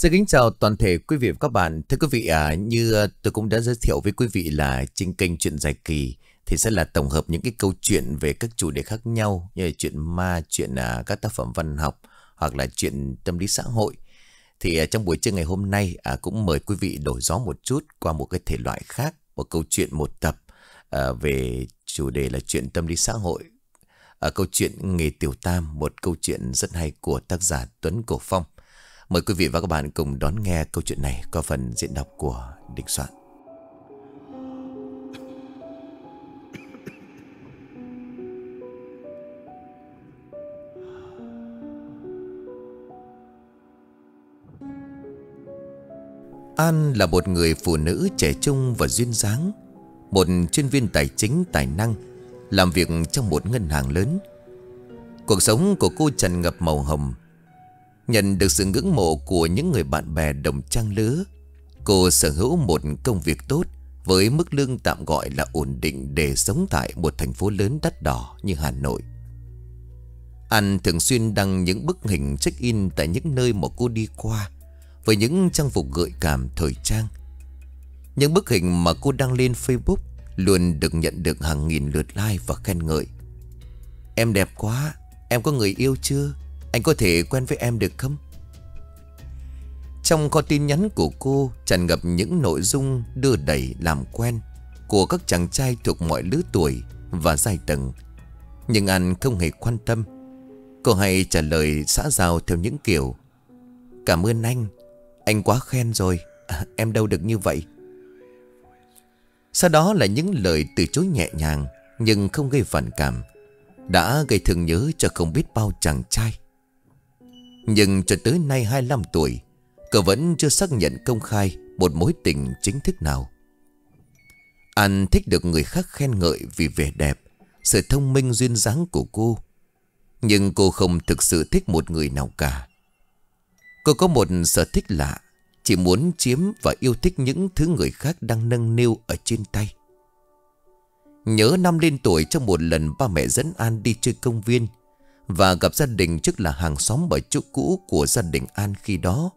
Xin kính chào toàn thể quý vị và các bạn. Thưa quý vị, à, như à, tôi cũng đã giới thiệu với quý vị là trên kênh Chuyện Dài Kỳ thì sẽ là tổng hợp những cái câu chuyện về các chủ đề khác nhau như là chuyện ma, chuyện à, các tác phẩm văn học hoặc là chuyện tâm lý xã hội. Thì à, trong buổi trưa ngày hôm nay à, cũng mời quý vị đổi gió một chút qua một cái thể loại khác, một câu chuyện một tập à, về chủ đề là chuyện tâm lý xã hội. À, câu chuyện Nghề Tiểu Tam, một câu chuyện rất hay của tác giả Tuấn Cổ Phong. Mời quý vị và các bạn cùng đón nghe câu chuyện này qua phần diễn đọc của Đình Soạn. An là một người phụ nữ trẻ trung và duyên dáng, Một chuyên viên tài chính, tài năng, Làm việc trong một ngân hàng lớn Cuộc sống của cô tràn ngập màu hồng Nhận được sự ngưỡng mộ của những người bạn bè đồng trang lứa, Cô sở hữu một công việc tốt Với mức lương tạm gọi là ổn định Để sống tại một thành phố lớn đắt đỏ như Hà Nội. Anh thường xuyên đăng những bức hình check-in Tại những nơi mà cô đi qua Với những trang phục gợi cảm thời trang. Những bức hình mà cô đăng lên Facebook Luôn được nhận được hàng nghìn lượt like và khen ngợi. Em đẹp quá, Em có người yêu chưa? Anh có thể quen với em được không? Trong kho tin nhắn của cô tràn ngập những nội dung đưa đẩy làm quen của các chàng trai thuộc mọi lứa tuổi và giai tầng. Nhưng anh không hề quan tâm. Cô hay trả lời xã giao theo những kiểu Cảm ơn anh, anh quá khen rồi, à, em đâu được như vậy. Sau đó là những lời từ chối nhẹ nhàng nhưng không gây phản cảm. Đã gây thương nhớ cho không biết bao chàng trai. Nhưng cho tới nay 25 tuổi, Cậu vẫn chưa xác nhận công khai Một mối tình chính thức nào. Anh thích được người khác khen ngợi Vì vẻ đẹp, Sự thông minh duyên dáng của cô. Nhưng cô không thực sự thích một người nào cả. Cô có một sở thích lạ, Chỉ muốn chiếm và yêu thích những thứ người khác đang nâng niu ở trên tay. Nhớ năm lên tuổi trong một lần ba mẹ dẫn An đi chơi công viên và gặp gia đình trước là hàng xóm bởi chỗ cũ của gia đình An khi đó.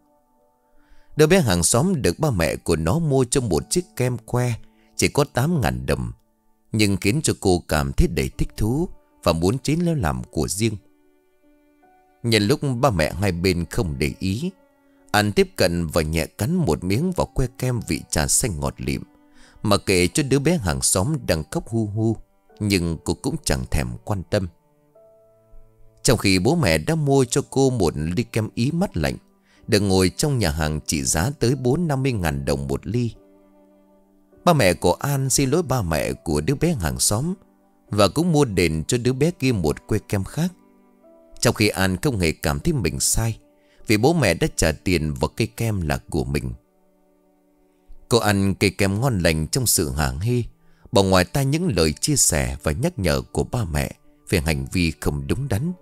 Đứa bé hàng xóm được ba mẹ của nó mua cho một chiếc kem que, Chỉ có 8 ngàn đồng, Nhưng khiến cho cô cảm thấy đầy thích thú Và muốn chín leo làm của riêng. Nhân lúc ba mẹ hai bên không để ý, An tiếp cận và nhẹ cắn một miếng vào que kem vị trà xanh ngọt lịm, Mà kể cho đứa bé hàng xóm đang khóc hu hu, Nhưng cô cũng chẳng thèm quan tâm trong khi bố mẹ đã mua cho cô một ly kem ý mắt lạnh, Được ngồi trong nhà hàng trị giá tới 4-50 ngàn đồng một ly. Ba mẹ của An xin lỗi ba mẹ của đứa bé hàng xóm Và cũng mua đền cho đứa bé kia một que kem khác. Trong khi An không hề cảm thấy mình sai, Vì bố mẹ đã trả tiền vào cây kem là của mình. Cô ăn cây kem ngon lành trong sự hạng hy Bỏ ngoài tai những lời chia sẻ và nhắc nhở của ba mẹ Về hành vi không đúng đắn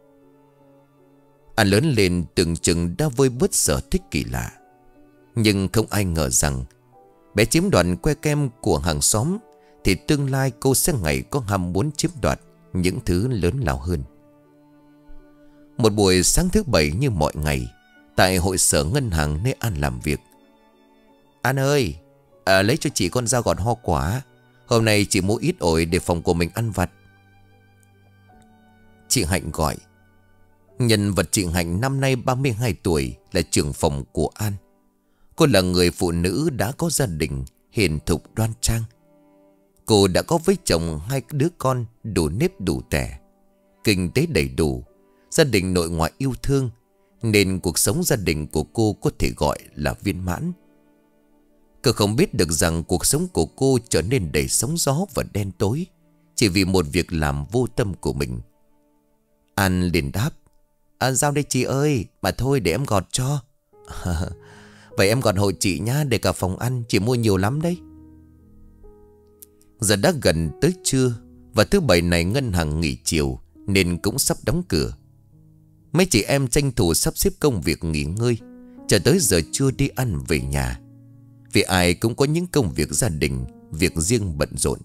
anh lớn lên từng chừng đã vơi bớt sở thích kỳ lạ. Nhưng không ai ngờ rằng Bé chiếm đoạt que kem của hàng xóm Thì tương lai cô sẽ ngày có ham muốn chiếm đoạt Những thứ lớn lao hơn. Một buổi sáng thứ bảy như mọi ngày Tại hội sở ngân hàng nơi An làm việc. An ơi à, Lấy cho chị con dao gọt hoa quả. Hôm nay chị mua ít ổi để phòng của mình ăn vặt. Chị Hạnh gọi Nhân vật chị Hạnh năm nay 32 tuổi là trưởng phòng của An. Cô là người phụ nữ đã có gia đình, hiền thục đoan trang. Cô đã có với chồng hai đứa con đủ nếp đủ tẻ, kinh tế đầy đủ, gia đình nội ngoại yêu thương, nên cuộc sống gia đình của cô có thể gọi là viên mãn. Cô không biết được rằng cuộc sống của cô trở nên đầy sóng gió và đen tối, chỉ vì một việc làm vô tâm của mình. An liền đáp à, Giao đây chị ơi Mà thôi để em gọt cho. Vậy em gọt hộ chị nha Để cả phòng ăn Chị mua nhiều lắm đấy. Giờ đã gần tới trưa Và thứ bảy này ngân hàng nghỉ chiều Nên cũng sắp đóng cửa. Mấy chị em tranh thủ sắp xếp công việc nghỉ ngơi Chờ tới giờ trưa đi ăn về nhà. Vì ai cũng có những công việc gia đình Việc riêng bận rộn.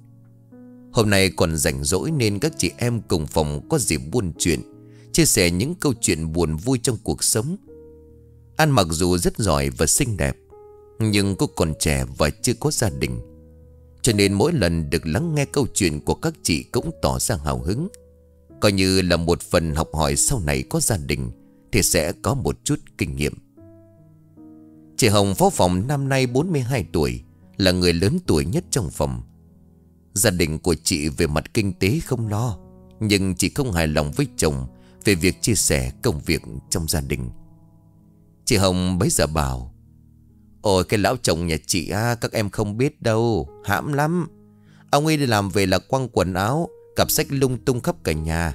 Hôm nay còn rảnh rỗi nên các chị em cùng phòng có dịp buôn chuyện. Chia sẻ những câu chuyện buồn vui trong cuộc sống. An mặc dù rất giỏi và xinh đẹp, Nhưng cô còn trẻ và chưa có gia đình. Cho nên mỗi lần được lắng nghe câu chuyện của các chị cũng tỏ ra hào hứng. Coi như là một phần học hỏi sau này có gia đình Thì sẽ có một chút kinh nghiệm. Chị Hồng phó phòng năm nay 42 tuổi, Là người lớn tuổi nhất trong phòng. Gia đình của chị về mặt kinh tế không lo, Nhưng chị không hài lòng với chồng về việc chia sẻ công việc trong gia đình. Chị Hồng bấy giờ bảo Ôi cái lão chồng nhà chị à, Các em không biết đâu Hãm lắm. Ông ấy đi làm về là quăng quần áo Cặp sách lung tung khắp cả nhà.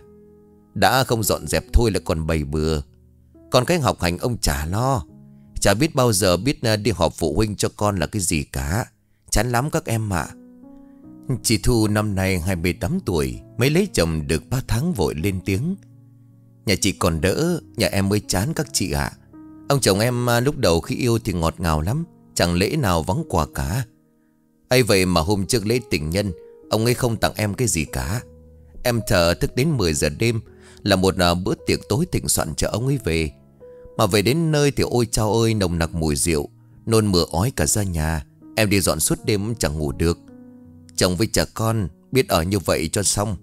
Đã không dọn dẹp thôi lại còn bày bừa. Còn cái học hành ông chả lo. Chả biết bao giờ biết à, đi họp phụ huynh cho con là cái gì cả. Chán lắm các em ạ. Chị Thu năm nay 28 tuổi Mới lấy chồng được 3 tháng vội lên tiếng. Nhà chị còn đỡ, Nhà em mới chán các chị ạ. Ông chồng em à, lúc đầu khi yêu thì ngọt ngào lắm, Chẳng lễ nào vắng quà cả. Ấy vậy mà hôm trước lễ tình nhân, Ông ấy không tặng em cái gì cả. Em chờ thức đến 10 giờ đêm, Là một à, bữa tiệc tối thịnh soạn cho ông ấy về. Mà về đến nơi thì ôi chao ơi, nồng nặc mùi rượu, Nôn mửa ói cả ra nhà. Em đi dọn suốt đêm chẳng ngủ được. Chồng với cha con Biết ở như vậy cho xong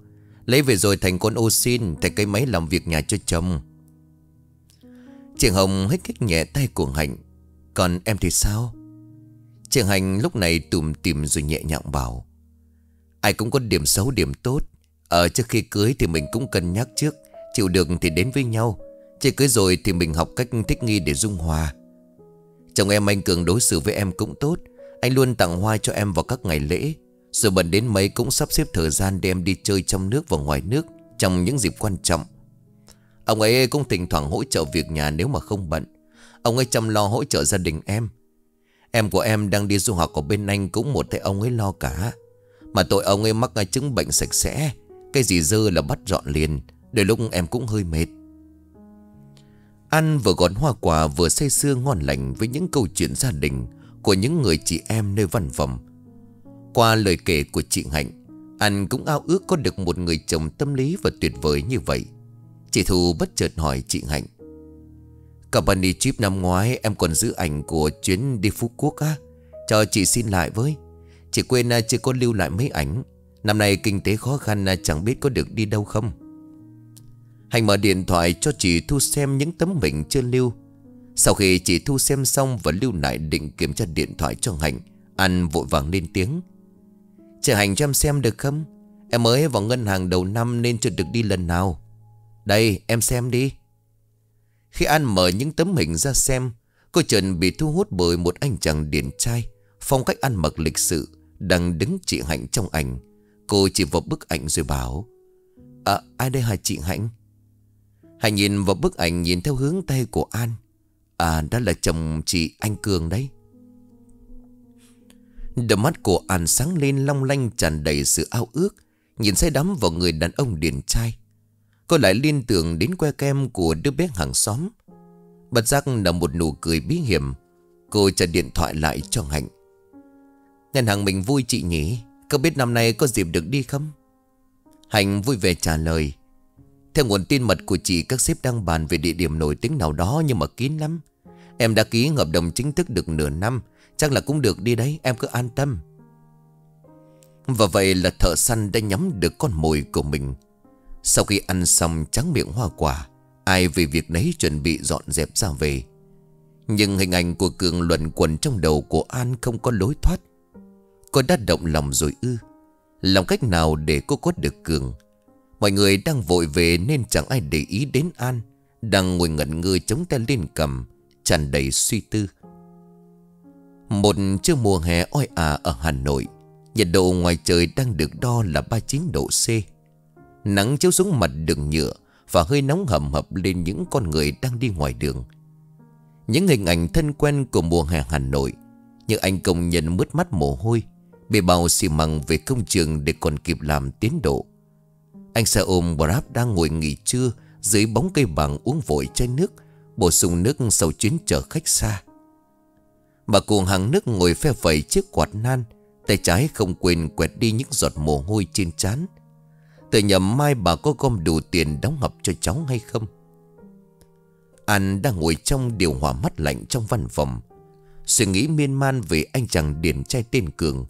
Lấy về rồi thành con ô xin Thành cái máy làm việc nhà cho chồng. Trường Hồng hít kích nhẹ tay của Hạnh. Còn em thì sao? Trường Hạnh lúc này tùm tìm rồi nhẹ nhàng bảo. Ai cũng có điểm xấu, điểm tốt. Ở trước khi cưới thì mình cũng cân nhắc trước. Chịu được thì đến với nhau. Chỉ cưới rồi thì mình học cách thích nghi để dung hòa. Chồng em anh Cường đối xử với em cũng tốt. Anh luôn tặng hoa cho em vào các ngày lễ sự bận đến mấy cũng sắp xếp thời gian đem đi chơi trong nước và ngoài nước Trong những dịp quan trọng. Ông ấy cũng thỉnh thoảng hỗ trợ việc nhà nếu mà không bận. Ông ấy chăm lo hỗ trợ gia đình em. Em của em đang đi du học ở bên Anh cũng một tay ông ấy lo cả. Mà tội ông ấy mắc chứng bệnh sạch sẽ, Cái gì dơ là bắt dọn liền, Đôi lúc em cũng hơi mệt. Ăn vừa gón hoa quả vừa say sưa ngon lành Với những câu chuyện gia đình Của những người chị em nơi văn phòng qua lời kể của chị Hạnh, Anh cũng ao ước có được một người chồng tâm lý và tuyệt vời như vậy. Chị Thu bất chợt hỏi chị Hạnh Company trip năm ngoái em còn giữ ảnh của chuyến đi Phú Quốc á? Cho chị xin lại với. Chị quên à, chưa có lưu lại mấy ảnh. Năm nay kinh tế khó khăn à, chẳng biết có được đi đâu không? Hạnh mở điện thoại cho chị Thu xem những tấm mình chưa lưu. Sau khi chị Thu xem xong và lưu lại định kiểm tra điện thoại cho Hạnh, Anh vội vàng lên tiếng Chị Hạnh cho em xem được không? Em mới vào ngân hàng đầu năm nên chưa được đi lần nào. Đây, em xem đi. Khi An mở những tấm hình ra xem, Cô Trần bị thu hút bởi một anh chàng điển trai, Phong cách ăn mặc lịch sự, Đang đứng chị Hạnh trong ảnh. Cô chỉ vào bức ảnh rồi bảo À ai đây hả chị Hạnh? Hạnh nhìn vào bức ảnh Nhìn theo hướng tay của An. À đó là chồng chị anh Cường đấy. Đôi mắt của An sáng lên long lanh tràn đầy sự ao ước, Nhìn say đắm vào người đàn ông điển trai. Cô lại liên tưởng đến que kem của đứa bé hàng xóm. Bật giác là một nụ cười bí hiểm, Cô trả điện thoại lại cho Hạnh. Ngân hàng mình vui chị nhỉ, Có biết năm nay có dịp được đi không? Hạnh vui vẻ trả lời. Theo nguồn tin mật của chị, Các sếp đang bàn về địa điểm nổi tiếng nào đó Nhưng mà kín lắm. Em đã ký hợp đồng chính thức được nửa năm Chắc là cũng được đi đấy, em cứ an tâm. Và vậy là thợ săn đã nhắm được con mồi của mình. Sau khi ăn xong trắng miệng hoa quả, Ai về việc nấy chuẩn bị dọn dẹp ra về. Nhưng hình ảnh của Cường luẩn quẩn trong đầu của An không có lối thoát. Cô đã động lòng rồi ư. Làm cách nào để cô cốt được Cường? Mọi người đang vội về nên chẳng ai để ý đến An, Đang ngồi ngẩn ngơ chống tay lên cầm, tràn đầy suy tư. Một trưa mùa hè oi ả ở Hà Nội. Nhiệt độ ngoài trời đang được đo là 39 độ C. Nắng chiếu xuống mặt đường nhựa Và hơi nóng hầm hập lên những con người đang đi ngoài đường. Những hình ảnh thân quen của mùa hè Hà Nội Như anh công nhân mướt mắt mồ hôi, Bị bao xì măng về công trường để còn kịp làm tiến độ. Anh xe ôm Grab đang ngồi nghỉ trưa Dưới bóng cây bằng uống vội chai nước, Bổ sung nước sau chuyến chở khách xa. Bà cuồng hàng nước ngồi phe phẩy chiếc quạt nan Tay trái không quên quẹt đi những giọt mồ hôi trên trán. Tự nhầm mai bà có gom đủ tiền đóng học cho cháu hay không? An đang ngồi trong điều hòa mắt lạnh trong văn phòng. Suy nghĩ miên man về anh chàng điển trai tên Cường.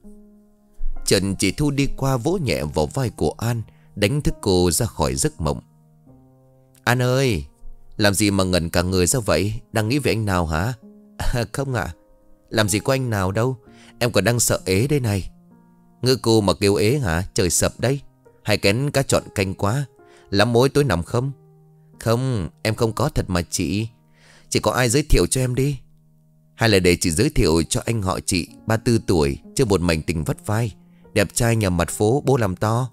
Trần chỉ thu đi qua vỗ nhẹ vào vai của An Đánh thức cô ra khỏi giấc mộng. An ơi Làm gì mà ngẩn cả người ra vậy? Đang nghĩ về anh nào hả? À, Không ạ. Làm gì có anh nào đâu. Em còn đang sợ ế đây này. Ngư cô mà kêu ế hả? Trời sập đây Hai kén cá chọn canh quá. Lắm mối tối nằm không? Không, em không có thật mà chị. Chỉ có ai giới thiệu cho em đi? Hay là để chị giới thiệu cho anh họ chị 34 tuổi, Chưa một mảnh tình vắt vai. Đẹp trai nhà mặt phố, bố làm to.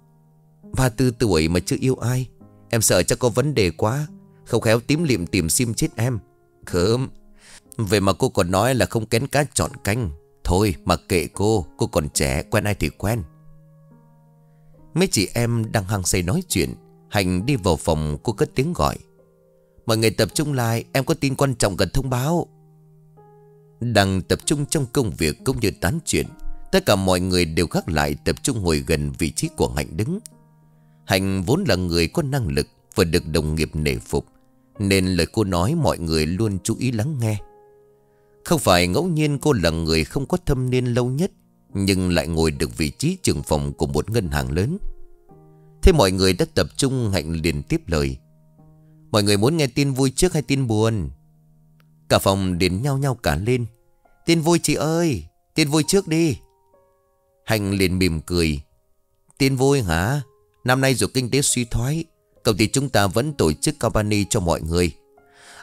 34 tuổi mà chưa yêu ai. Em sợ chắc có vấn đề quá. Không khéo tím liệm tìm sim chết em. Khớm. Vậy mà cô còn nói là không kén cá chọn canh. Thôi, mà kệ cô Cô còn trẻ, quen ai thì quen. Mấy chị em đang hăng say nói chuyện Hành đi vào phòng, cô cất tiếng gọi. Mọi người tập trung lại, Em có tin quan trọng cần thông báo. Đang tập trung trong công việc cũng như tán chuyện, Tất cả mọi người đều gác lại tập trung ngồi gần vị trí của Hạnh đứng. Hạnh vốn là người có năng lực Và được đồng nghiệp nể phục, Nên lời cô nói mọi người luôn chú ý lắng nghe. Không phải ngẫu nhiên cô là người không có thâm niên lâu nhất, Nhưng lại ngồi được vị trí trưởng phòng của một ngân hàng lớn. Thế mọi người đã tập trung Hạnh liền tiếp lời. Mọi người muốn nghe tin vui trước hay tin buồn? Cả phòng đến nhau nhau cả lên. Tin vui chị ơi, Tin vui trước đi. Hạnh liền mỉm cười. Tin vui hả? Năm nay dù kinh tế suy thoái, Công ty chúng ta vẫn tổ chức company cho mọi người.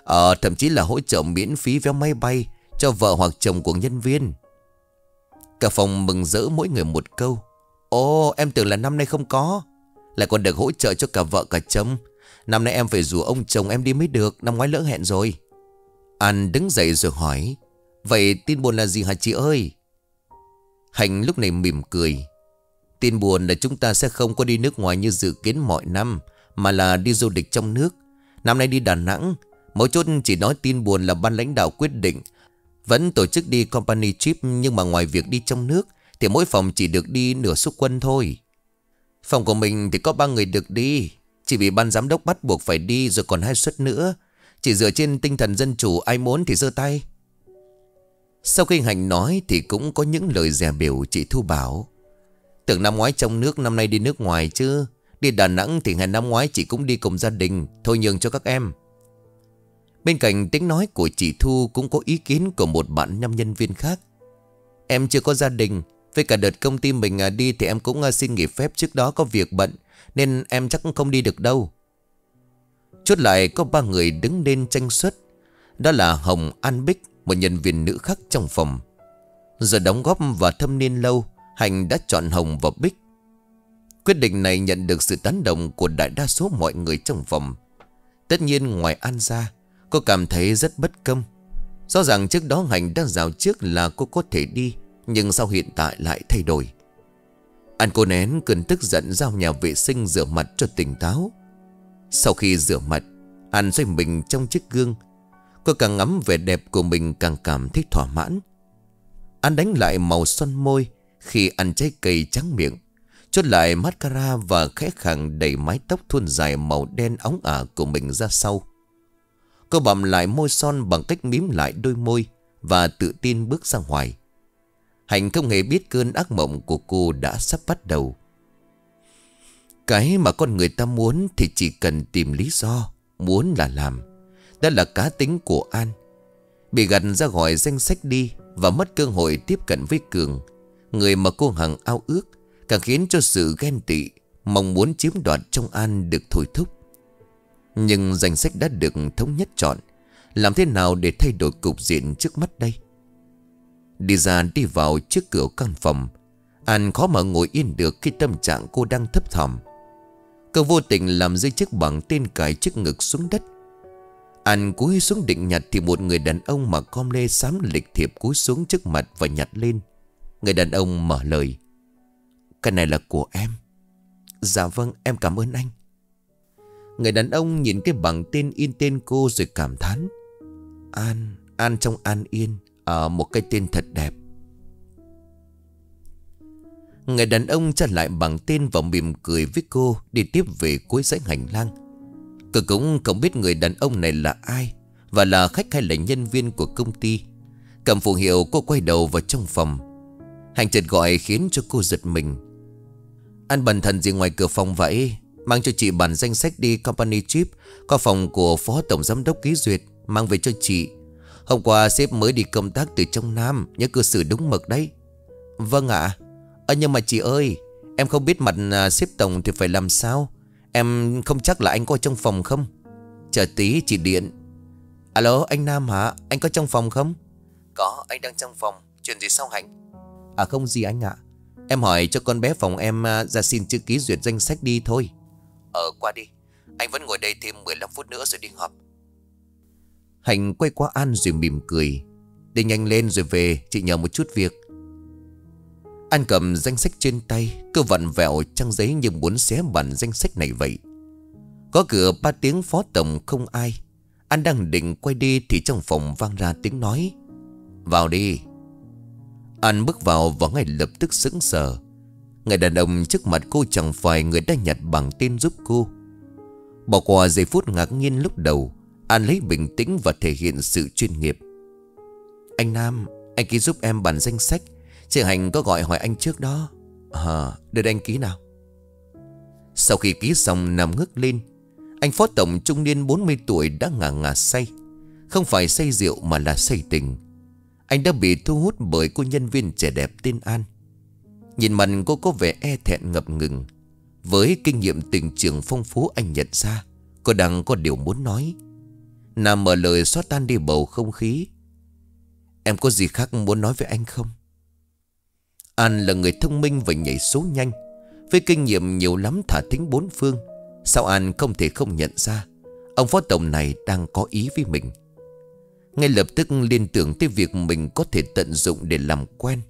Ờ thậm chí là hỗ trợ miễn phí vé máy bay cho vợ hoặc chồng của nhân viên. Cả phòng mừng rỡ mỗi người một câu. Ồ, em tưởng là năm nay không có. Lại còn được hỗ trợ cho cả vợ cả chồng. Năm nay em phải rủ ông chồng em đi mới được, Năm ngoái lỡ hẹn rồi. An đứng dậy rồi hỏi, Vậy tin buồn là gì hả chị ơi? Hạnh lúc này mỉm cười. Tin buồn là chúng ta sẽ không có đi nước ngoài như dự kiến mọi năm, Mà là đi du lịch trong nước. Năm nay đi Đà Nẵng Mỗi chốt chỉ nói tin buồn là ban lãnh đạo quyết định vẫn tổ chức đi company trip, Nhưng mà ngoài việc đi trong nước Thì mỗi phòng chỉ được đi nửa xuất quân thôi. Phòng của mình thì có ba người được đi. Chỉ vì ban giám đốc bắt buộc phải đi Rồi còn hai suất nữa. Chỉ dựa trên tinh thần dân chủ, Ai muốn thì giơ tay. Sau khi Hành nói Thì cũng có những lời dè biểu chị Thu bảo. Tưởng năm ngoái trong nước, năm nay đi nước ngoài chứ. Đi Đà Nẵng thì ngày năm ngoái chị cũng đi cùng gia đình, Thôi nhường cho các em. Bên cạnh tiếng nói của chị Thu Cũng có ý kiến của một bạn nam nhân viên khác. Em chưa có gia đình, Với cả đợt công ty mình à, đi Thì em cũng à, xin nghỉ phép trước đó có việc bận, Nên em chắc không đi được đâu. Chốt lại có ba người đứng lên tranh xuất. Đó là Hồng An Bích, Một nhân viên nữ khác trong phòng. Giờ đóng góp và thâm niên lâu Hành đã chọn Hồng và Bích. Quyết định này nhận được sự tán đồng của đại đa số mọi người trong phòng. Tất nhiên ngoài An ra Cô cảm thấy rất bất công Rõ ràng trước đó Hành đã rào trước là cô có thể đi, Nhưng sao hiện tại lại thay đổi An cô nén cơn tức giận giao nhà vệ sinh rửa mặt cho tỉnh táo Sau khi rửa mặt, An xoay mình trong chiếc gương Cô càng ngắm vẻ đẹp của mình càng cảm thấy thỏa mãn An đánh lại màu son môi khi ăn trái cây trắng miệng. Chốt lại mascara và khẽ khàng đẩy mái tóc thuôn dài màu đen óng ả của mình ra sau. Cô bầm lại môi son bằng cách mím lại đôi môi và tự tin bước ra ngoài. hạnh không hề biết cơn ác mộng của cô đã sắp bắt đầu. Cái mà con người ta muốn thì chỉ cần tìm lý do, muốn là làm. Đó là cá tính của An. Bị gần ra khỏi danh sách đi và mất cơ hội tiếp cận với Cường Người mà cô Hằng ao ước Càng khiến cho sự ghen tị Mong muốn chiếm đoạt trong An được thôi thúc nhưng danh sách đã được thống nhất chọn. Làm thế nào để thay đổi cục diện trước mắt đây? Đi ra đi vào trước cửa căn phòng. An khó mà ngồi yên được khi tâm trạng cô đang thấp thỏm. Cô vô tình làm rơi chiếc bằng tên cài trước ngực xuống đất. An cúi xuống định nhặt thì một người đàn ông mà com lê xám lịch thiệp cúi xuống trước mặt và nhặt lên. Người đàn ông mở lời. Cái này là của em. Dạ vâng em cảm ơn anh. Người đàn ông nhìn cái bảng tên in tên cô rồi cảm thán. An, An trong An Yên Ở một cái tên thật đẹp. Người đàn ông trả lại bằng tên và mỉm cười với cô Đi tiếp về cuối dãy hành lang. Cô cũng không biết người đàn ông này là ai Và là khách hay là nhân viên của công ty. Cầm phù hiệu cô quay đầu vào trong phòng. Hành chợt gọi khiến cho cô giật mình. An bần thần gì ngoài cửa phòng vậy? Mang cho chị bản danh sách đi company trip Có phòng của phó tổng giám đốc ký duyệt Mang về cho chị. Hôm qua sếp mới đi công tác từ trong Nam Nhớ cư xử đúng mực đấy. Vâng ạ. À. nhưng mà chị ơi Em không biết mặt à, sếp tổng thì phải làm sao? Em không chắc là anh có trong phòng không? Chờ tí chị điện. Alo anh Nam hả? Anh có trong phòng không? Có anh đang trong phòng. Chuyện gì sao Hạnh? À không gì anh ạ. Em hỏi cho con bé phòng em à, ra xin chữ ký duyệt danh sách đi thôi Ờ qua đi. Anh vẫn ngồi đây thêm 15 phút nữa rồi đi họp. Hạnh quay qua An rồi mỉm cười. Đi nhanh lên rồi về, Chị nhờ một chút việc. An cầm danh sách trên tay, Cứ vặn vẹo trang giấy như muốn xé bản danh sách này vậy. Có cửa ba tiếng phó tổng không ai. An đang định quay đi Thì trong phòng vang ra tiếng nói. Vào đi. An bước vào và ngay lập tức sững sờ. Người đàn ông trước mặt cô chẳng phải người đã nhặt bằng tên giúp cô. Bỏ qua giây phút ngạc nhiên lúc đầu, An lấy bình tĩnh và thể hiện sự chuyên nghiệp. Anh Nam, Anh ký giúp em bản danh sách. Chị Hành có gọi hỏi anh trước đó. À đưa anh ký nào. Sau khi ký xong nằm ngước lên. Anh phó tổng trung niên 40 tuổi đã ngả ngả say. Không phải say rượu mà là say tình. Anh đã bị thu hút bởi cô nhân viên trẻ đẹp tên An. Nhìn mặt cô có vẻ e thẹn ngập ngừng. Với kinh nghiệm tình trường phong phú anh nhận ra, Cô đang có điều muốn nói. Nam mở lời xóa tan đi bầu không khí. Em có gì khác muốn nói với anh không? An là người thông minh và nhảy số nhanh. Với kinh nghiệm nhiều lắm thả tính bốn phương, Sao An không thể không nhận ra? Ông phó tổng này đang có ý với mình. Ngay lập tức liên tưởng tới việc mình có thể tận dụng để làm quen.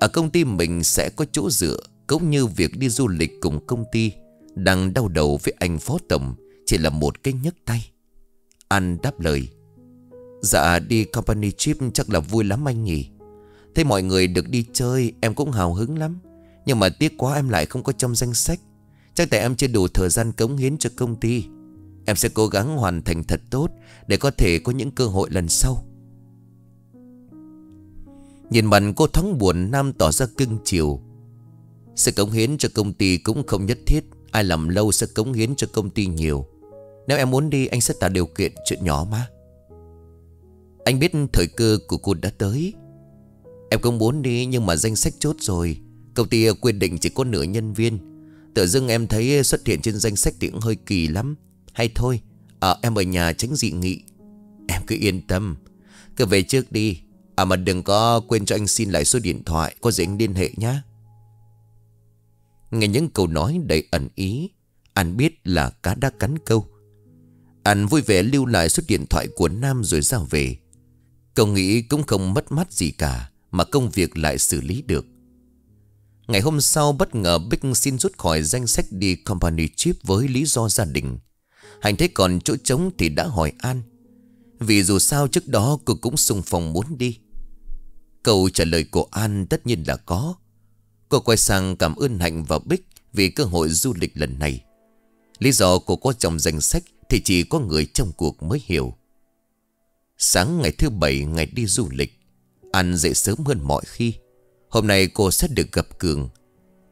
Ở công ty mình sẽ có chỗ dựa, Cũng như việc đi du lịch cùng công ty. Đang đau đầu với anh phó tổng, Chỉ là một cái nhấc tay. An đáp lời. Dạ đi company trip chắc là vui lắm anh nhỉ. Thấy mọi người được đi chơi, Em cũng hào hứng lắm. Nhưng mà tiếc quá em lại không có trong danh sách. Chắc tại em chưa đủ thời gian cống hiến cho công ty. Em sẽ cố gắng hoàn thành thật tốt Để có thể có những cơ hội lần sau. Nhìn mặt cô thắng buồn Nam tỏ ra cưng chiều. Sự cống hiến cho công ty cũng không nhất thiết Ai làm lâu sẽ cống hiến cho công ty nhiều. Nếu em muốn đi anh sẽ tạo điều kiện chuyện nhỏ mà. Anh biết thời cơ của cô đã tới. Em cũng muốn đi nhưng mà danh sách chốt rồi. Công ty quyết định chỉ có nửa nhân viên. Tự dưng em thấy xuất hiện trên danh sách thì cũng hơi kỳ lắm. Hay thôi à, Em ở nhà tránh dị nghị. Em cứ yên tâm. Cứ về trước đi. À mà đừng có quên cho anh xin lại số điện thoại, Có gì anh liên hệ nhá. Nghe những câu nói đầy ẩn ý, Anh biết là cá đã cắn câu. Anh vui vẻ lưu lại số điện thoại của Nam rồi ra về. Cậu nghĩ cũng không mất mát gì cả, mà công việc lại xử lý được. Ngày hôm sau bất ngờ Bích xin rút khỏi danh sách đi company trip với lý do gia đình. Hành thấy còn chỗ trống thì đã hỏi An. Vì dù sao trước đó cô cũng sung phong muốn đi. Câu trả lời của An tất nhiên là có. Cô quay sang cảm ơn Hạnh và Bích vì cơ hội du lịch lần này. Lý do cô có trong danh sách thì chỉ có người trong cuộc mới hiểu. Sáng ngày thứ bảy ngày đi du lịch An dậy sớm hơn mọi khi. Hôm nay cô sẽ được gặp Cường.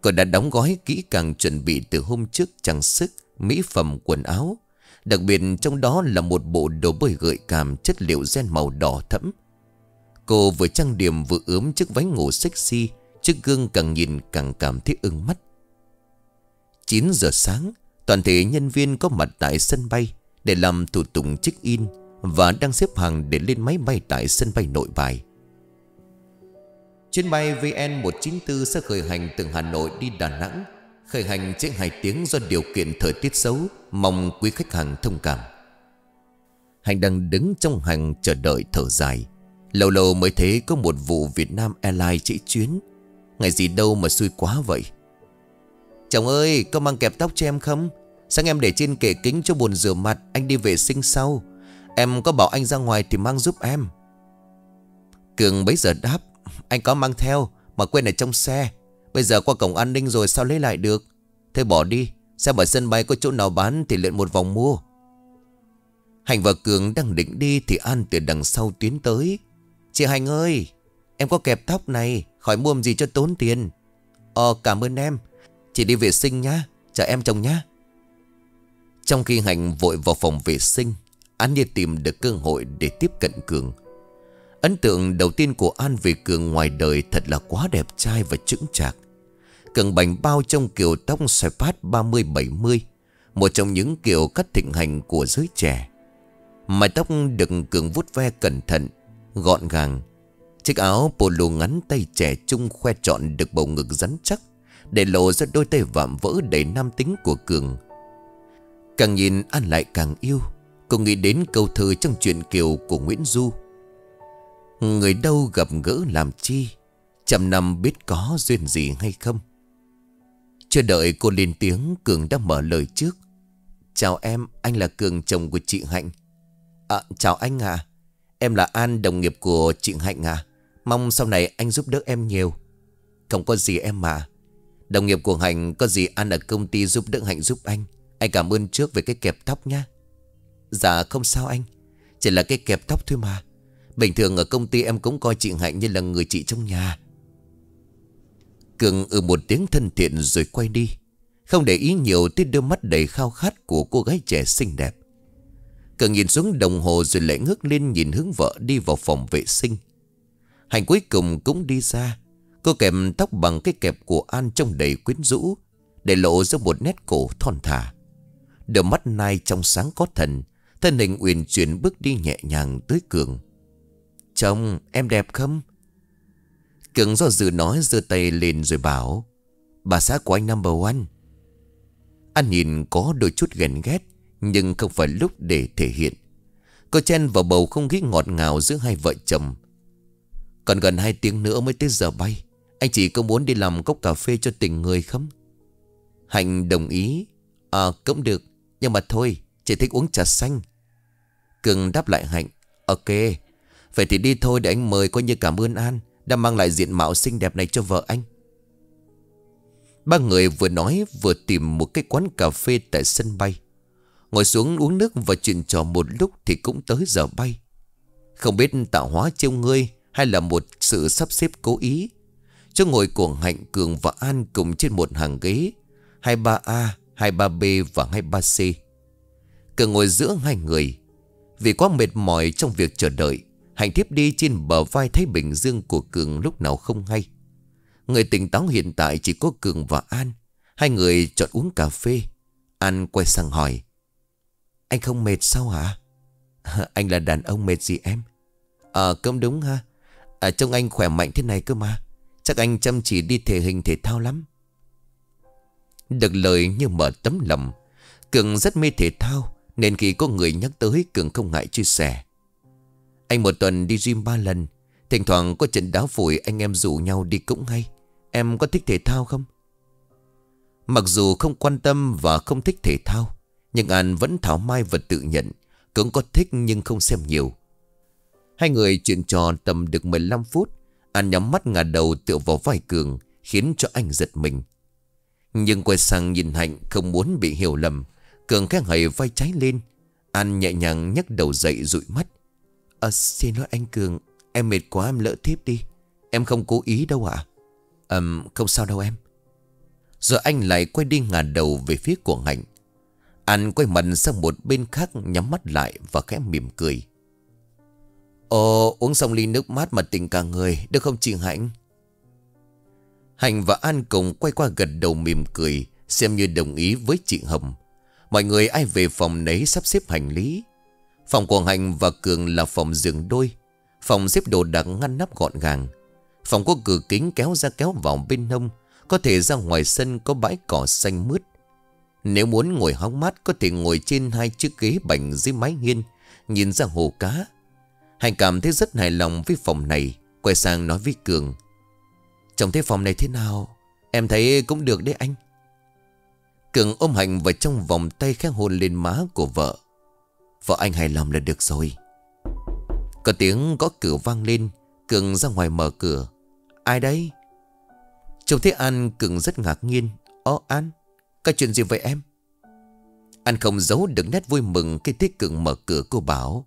Cô đã đóng gói kỹ càng chuẩn bị từ hôm trước trang sức, mỹ phẩm, quần áo. Đặc biệt trong đó là một bộ đồ bơi gợi cảm chất liệu gen màu đỏ thẫm. Cô vừa trang điểm vừa ướm chiếc váy ngủ sexy, Chiếc gương càng nhìn càng cảm thấy ưng mắt. 9 giờ sáng, Toàn thể nhân viên có mặt tại sân bay Để làm thủ tục check-in Và đang xếp hàng để lên máy bay tại sân bay nội bài. Chuyến bay VN194 sẽ khởi hành từ Hà Nội đi Đà Nẵng. Khởi hành trên 2 tiếng do điều kiện thời tiết xấu, Mong quý khách hàng thông cảm. Hành đang đứng trong hàng chờ đợi thở dài. Lâu lâu mới thấy có một vụ Việt Nam Airlines chạy chuyến. Ngày gì đâu mà xui quá vậy. Chồng ơi, có mang kẹp tóc cho em không? Sáng em để trên kệ kính cho buồn rửa mặt, Anh đi vệ sinh sau. Em có bảo anh ra ngoài thì mang giúp em. Cường bấy giờ đáp, anh có mang theo, Mà quên ở trong xe. Bây giờ qua cổng an ninh rồi sao lấy lại được? Thế bỏ đi Xem ở sân bay có chỗ nào bán thì lượn một vòng mua. Hành và Cường đang định đi Thì An từ đằng sau tiến tới. Chị Hành ơi Em có kẹp tóc này Khỏi mua gì cho tốn tiền Ờ cảm ơn em Chị đi vệ sinh nhá Chờ em chồng nhá Trong khi Hành vội vào phòng vệ sinh An như tìm được cơ hội để tiếp cận Cường Ấn tượng đầu tiên của An về Cường ngoài đời thật là quá đẹp trai và chững chạc. Cường bành bao trong kiểu tóc xoay phát 30-70, một trong những kiểu cắt thịnh hành của giới trẻ. Mái tóc được Cường vuốt ve cẩn thận, gọn gàng. Chiếc áo polo ngắn tay trẻ trung khoe trọn được bầu ngực rắn chắc, để lộ ra đôi tay vạm vỡ đầy nam tính của Cường. Càng nhìn An lại càng yêu, cô nghĩ đến câu thơ trong chuyện kiều của Nguyễn Du. Người đâu gặp gỡ làm chi Trăm năm biết có duyên gì hay không Chưa đợi cô lên tiếng Cường đã mở lời trước Chào em Anh là Cường chồng của chị Hạnh À chào anh à Em là An, đồng nghiệp của chị Hạnh à. Mong sau này anh giúp đỡ em nhiều. Không có gì em mà. Đồng nghiệp của Hạnh, có gì An ở công ty giúp đỡ Hạnh giúp anh. Anh cảm ơn trước về cái kẹp tóc nha Dạ không sao anh. Chỉ là cái kẹp tóc thôi mà. Bình thường ở công ty em cũng coi chị Hạnh như là người chị trong nhà. Cường ừ một tiếng thân thiện rồi quay đi. Không để ý nhiều tới đôi mắt đầy khao khát của cô gái trẻ xinh đẹp. Cường nhìn xuống đồng hồ rồi lại ngước lên nhìn hướng vợ đi vào phòng vệ sinh. Hành cuối cùng cũng đi ra. Cô kèm tóc bằng cái kẹp của An trong đầy quyến rũ, Để lộ ra một nét cổ thon thả. Đôi mắt nai trong sáng có thần, Thân hình uyển chuyển bước đi nhẹ nhàng tới Cường. Chồng, em đẹp không? Cường do dự nói, giơ tay lên rồi bảo, Bà xã của anh number one. Anh nhìn có đôi chút ghen ghét nhưng không phải lúc để thể hiện. Cô chen vào bầu không khí ngọt ngào giữa hai vợ chồng. Còn gần hai tiếng nữa mới tới giờ bay. Anh chỉ có muốn đi làm cốc cà phê cho tình người không? Hạnh đồng ý. À cũng được. Nhưng mà thôi Chỉ thích uống trà xanh. Cường đáp lại Hạnh. Ok. Vậy thì đi thôi để anh mời coi như cảm ơn An Đã mang lại diện mạo xinh đẹp này cho vợ anh. Ba người vừa nói vừa tìm một cái quán cà phê tại sân bay. Ngồi xuống uống nước và chuyện trò một lúc thì cũng tới giờ bay Không biết tạo hóa trêu ngươi hay là một sự sắp xếp cố ý Cho ngồi của Hạnh Cường và An cùng trên một hàng ghế 23A, 23B và 23C Cường ngồi giữa hai người Vì quá mệt mỏi trong việc chờ đợi hạnh thiếp đi trên bờ vai thấy Bình Dương của Cường lúc nào không hay. Người tỉnh táo hiện tại chỉ có Cường và An. Hai người chọn uống cà phê. An quay sang hỏi. Anh không mệt sao hả? anh là đàn ông mệt gì em? Ờ à, cũng đúng ha. À, trông anh khỏe mạnh thế này cơ mà. Chắc anh chăm chỉ đi thể hình thể thao lắm. Được lời như mở tấm lòng. Cường rất mê thể thao. Nên khi có người nhắc tới Cường không ngại chia sẻ. Anh một tuần đi gym ba lần Thỉnh thoảng có trận đá phổi anh em rủ nhau đi cũng hay Em có thích thể thao không? Mặc dù không quan tâm và không thích thể thao nhưng An vẫn thảo mai và tự nhận Cũng có thích nhưng không xem nhiều. Hai người chuyện trò tầm được 15 phút An nhắm mắt ngả đầu tựa vào vai Cường Khiến cho anh giật mình. Nhưng quay sang nhìn Hạnh không muốn bị hiểu lầm Cường khẽ hầy vai trái lên. An nhẹ nhàng nhấc đầu dậy dụi mắt. À, xin lỗi anh Cường Em mệt quá em lỡ tiếp đi. Em không cố ý đâu ạ. À? không sao đâu em. Rồi anh lại quay đi ngả đầu về phía của Hạnh. Anh quay mặt sang một bên khác Nhắm mắt lại và khẽ mỉm cười. Ồ uống xong ly nước mát mà tỉnh cả người, Được không chị Hạnh? Hạnh và An cùng quay qua gật đầu mỉm cười, Xem như đồng ý với chị Hồng. Mọi người ai về phòng nấy sắp xếp hành lý. Phòng của Hạnh và Cường là phòng giường đôi. Phòng xếp đồ đạc ngăn nắp gọn gàng. Phòng có cửa kính kéo ra kéo vào bên hông, Có thể ra ngoài sân có bãi cỏ xanh mướt. Nếu muốn ngồi hóng mát, Có thể ngồi trên hai chiếc ghế bành dưới mái hiên, Nhìn ra hồ cá. Hạnh cảm thấy rất hài lòng với phòng này, Quay sang nói với Cường. Trông thấy phòng này thế nào? Em thấy cũng được đấy anh. Cường ôm Hạnh vào trong vòng tay khẽ hôn lên má của vợ. Vợ anh hài lòng là được rồi. Có tiếng có cửa vang lên, Cường ra ngoài mở cửa. Ai đấy Trông thấy An Cường rất ngạc nhiên. Ồ An. Có chuyện gì vậy em? Anh không giấu được nét vui mừng khi Thích Cường mở cửa cô bảo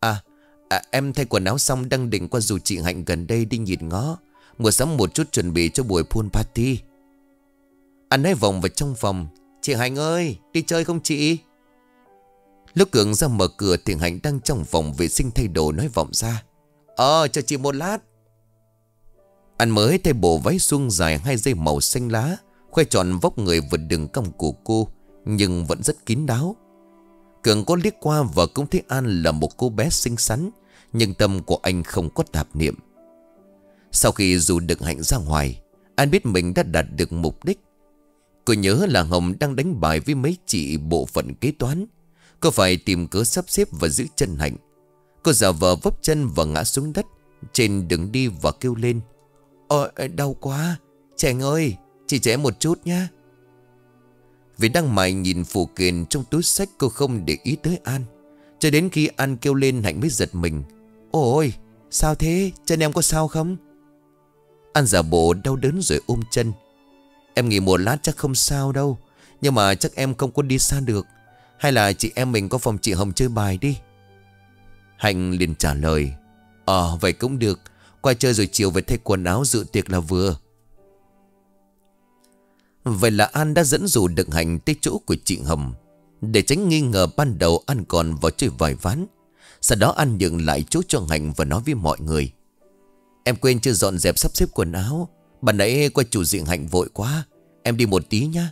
À, à em thay quần áo xong đang định qua dù chị Hạnh gần đây đi nhìn ngó Mua sắm một chút chuẩn bị cho buổi pool party. Anh nói vòng vào trong phòng Chị Hạnh ơi đi chơi không chị? Lúc Cường ra mở cửa thì Hạnh đang trong phòng vệ sinh thay đồ nói vọng ra Ờ chờ chị một lát. Anh mới thay bộ váy xuông dài hai dây màu xanh lá Khoe tròn vóc người vượt đường cong của cô, Nhưng vẫn rất kín đáo. Cường có liếc qua và cũng thấy An là một cô bé xinh xắn, Nhưng tâm của anh không có tạp niệm. Sau khi dù được hạnh ra ngoài, An biết mình đã đạt được mục đích. Cô nhớ là Hồng đang đánh bài với mấy chị bộ phận kế toán. Cô phải tìm cớ sắp xếp và giữ chân hạnh. Cô giả vờ vấp chân và ngã xuống đất, Trên đường đi và kêu lên. Ôi, đau quá Trẻ ơi! Chỉ trẻ một chút nhé Vì đang mải nhìn phụ kiện trong túi sách Cô không để ý tới An. Cho đến khi An kêu lên Hạnh mới giật mình. Ôi, sao thế? Chân em có sao không? An giả bộ đau đớn rồi ôm chân. Em nghỉ một lát chắc không sao đâu. Nhưng mà chắc em không có đi xa được. Hay là chị em mình có phòng chị Hồng chơi bài đi? Hạnh liền trả lời. Ờ vậy cũng được. Qua chơi rồi chiều về thay quần áo dự tiệc là vừa. Vậy là An đã dẫn dụ được Hạnh tới chỗ của chị Hồng, Để tránh nghi ngờ ban đầu An còn vào chơi vài ván. Sau đó An nhường lại chỗ cho Hạnh và nói với mọi người. Em quên chưa dọn dẹp sắp xếp quần áo? Bạn nãy qua chủ diện Hạnh vội quá. Em đi một tí nhá.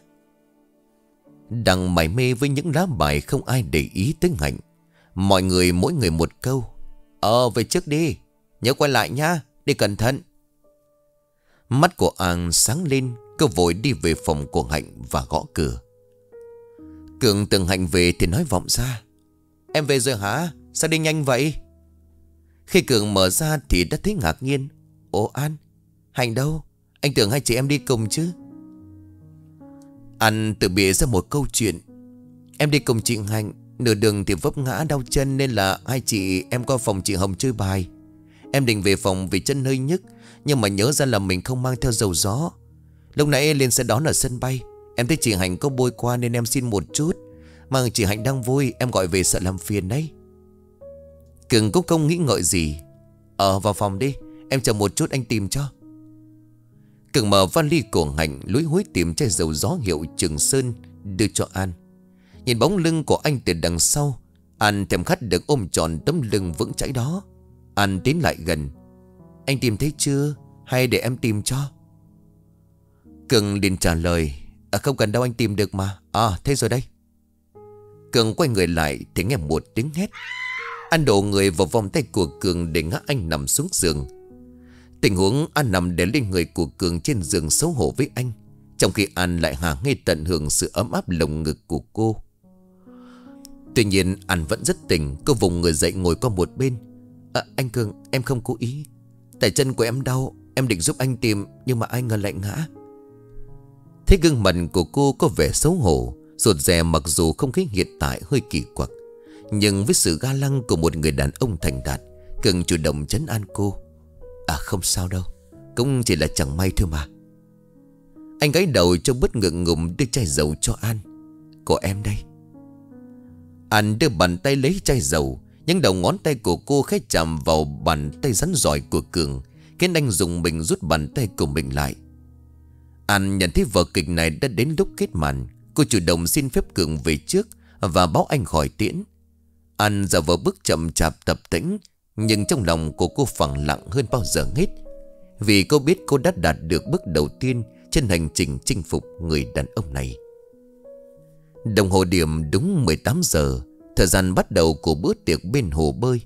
Đằng mải mê với những lá bài không ai để ý tới Hạnh, Mọi người mỗi người một câu. Ờ về trước đi. Nhớ quay lại nhá, Đi cẩn thận. Mắt của An sáng lên Cô vội đi về phòng của Hạnh và gõ cửa. Cường từng Hạnh về thì nói vọng ra, Em về rồi hả? Sao đi nhanh vậy? Khi Cường mở ra thì đã thấy ngạc nhiên. Ồ An, Hạnh đâu? Anh tưởng hai chị em đi cùng chứ? An tự bịa ra một câu chuyện. Em đi cùng chị Hạnh, Nửa đường thì vấp ngã đau chân Nên là hai chị em qua phòng chị Hồng chơi bài. Em định về phòng vì chân hơi nhức, Nhưng mà nhớ ra là mình không mang theo dầu gió. Lúc nãy lên xe đón ở sân bay. Em thấy chị Hạnh có bôi qua nên em xin một chút. Mà chị Hạnh đang vui, Em gọi về sợ làm phiền đấy. Cường cũng không nghĩ ngợi gì. Ờ vào phòng đi. Em chờ một chút anh tìm cho. Cường mở vali của Hạnh, Lúi húi tìm chai dầu gió hiệu Trường Sơn, Đưa cho An. Nhìn bóng lưng của anh từ đằng sau, An thèm khát được ôm tròn tấm lưng vững chãi đó. An tiến lại gần. Anh tìm thấy chưa? Hay để em tìm cho? Cường liền trả lời à, Không cần đâu anh tìm được mà. À thế rồi đây. Cường quay người lại thì nghe một tiếng hét. Anh đổ người vào vòng tay của Cường Để ngã anh nằm xuống giường. Tình huống An nằm để lên người của Cường Trên giường xấu hổ với anh Trong khi An lại hà ngay tận hưởng sự ấm áp lồng ngực của cô. Tuy nhiên An vẫn rất tỉnh Cô vùng người dậy ngồi qua một bên. À, Anh Cường em không cố ý. Tại chân của em đau Em định giúp anh tìm Nhưng mà anh ngờ lại ngã. Thế gương mặt của cô có vẻ xấu hổ. Rột rè mặc dù không khí hiện tại hơi kỳ quặc. Nhưng với sự ga lăng của một người đàn ông thành đạt Cường chủ động chấn an cô. À không sao đâu. Cũng chỉ là chẳng may thôi mà. Anh gái đầu cho bất ngượng ngùng đưa chai dầu cho An. Của em đây. An đưa bàn tay lấy chai dầu. Nhưng đầu ngón tay của cô khẽ chạm vào bàn tay rắn giỏi của Cường, Khiến anh dùng mình rút bàn tay của mình lại. An nhận thấy vở kịch này đã đến lúc kết màn. Cô chủ động xin phép Cường về trước Và báo anh khỏi tiễn. An giờ vờ bước chậm chạp tập tĩnh, Nhưng trong lòng của cô phẳng lặng hơn bao giờ hết. Vì cô biết cô đã đạt được bước đầu tiên Trên hành trình chinh phục người đàn ông này. Đồng hồ điểm đúng 18 giờ, Thời gian bắt đầu của bữa tiệc bên hồ bơi.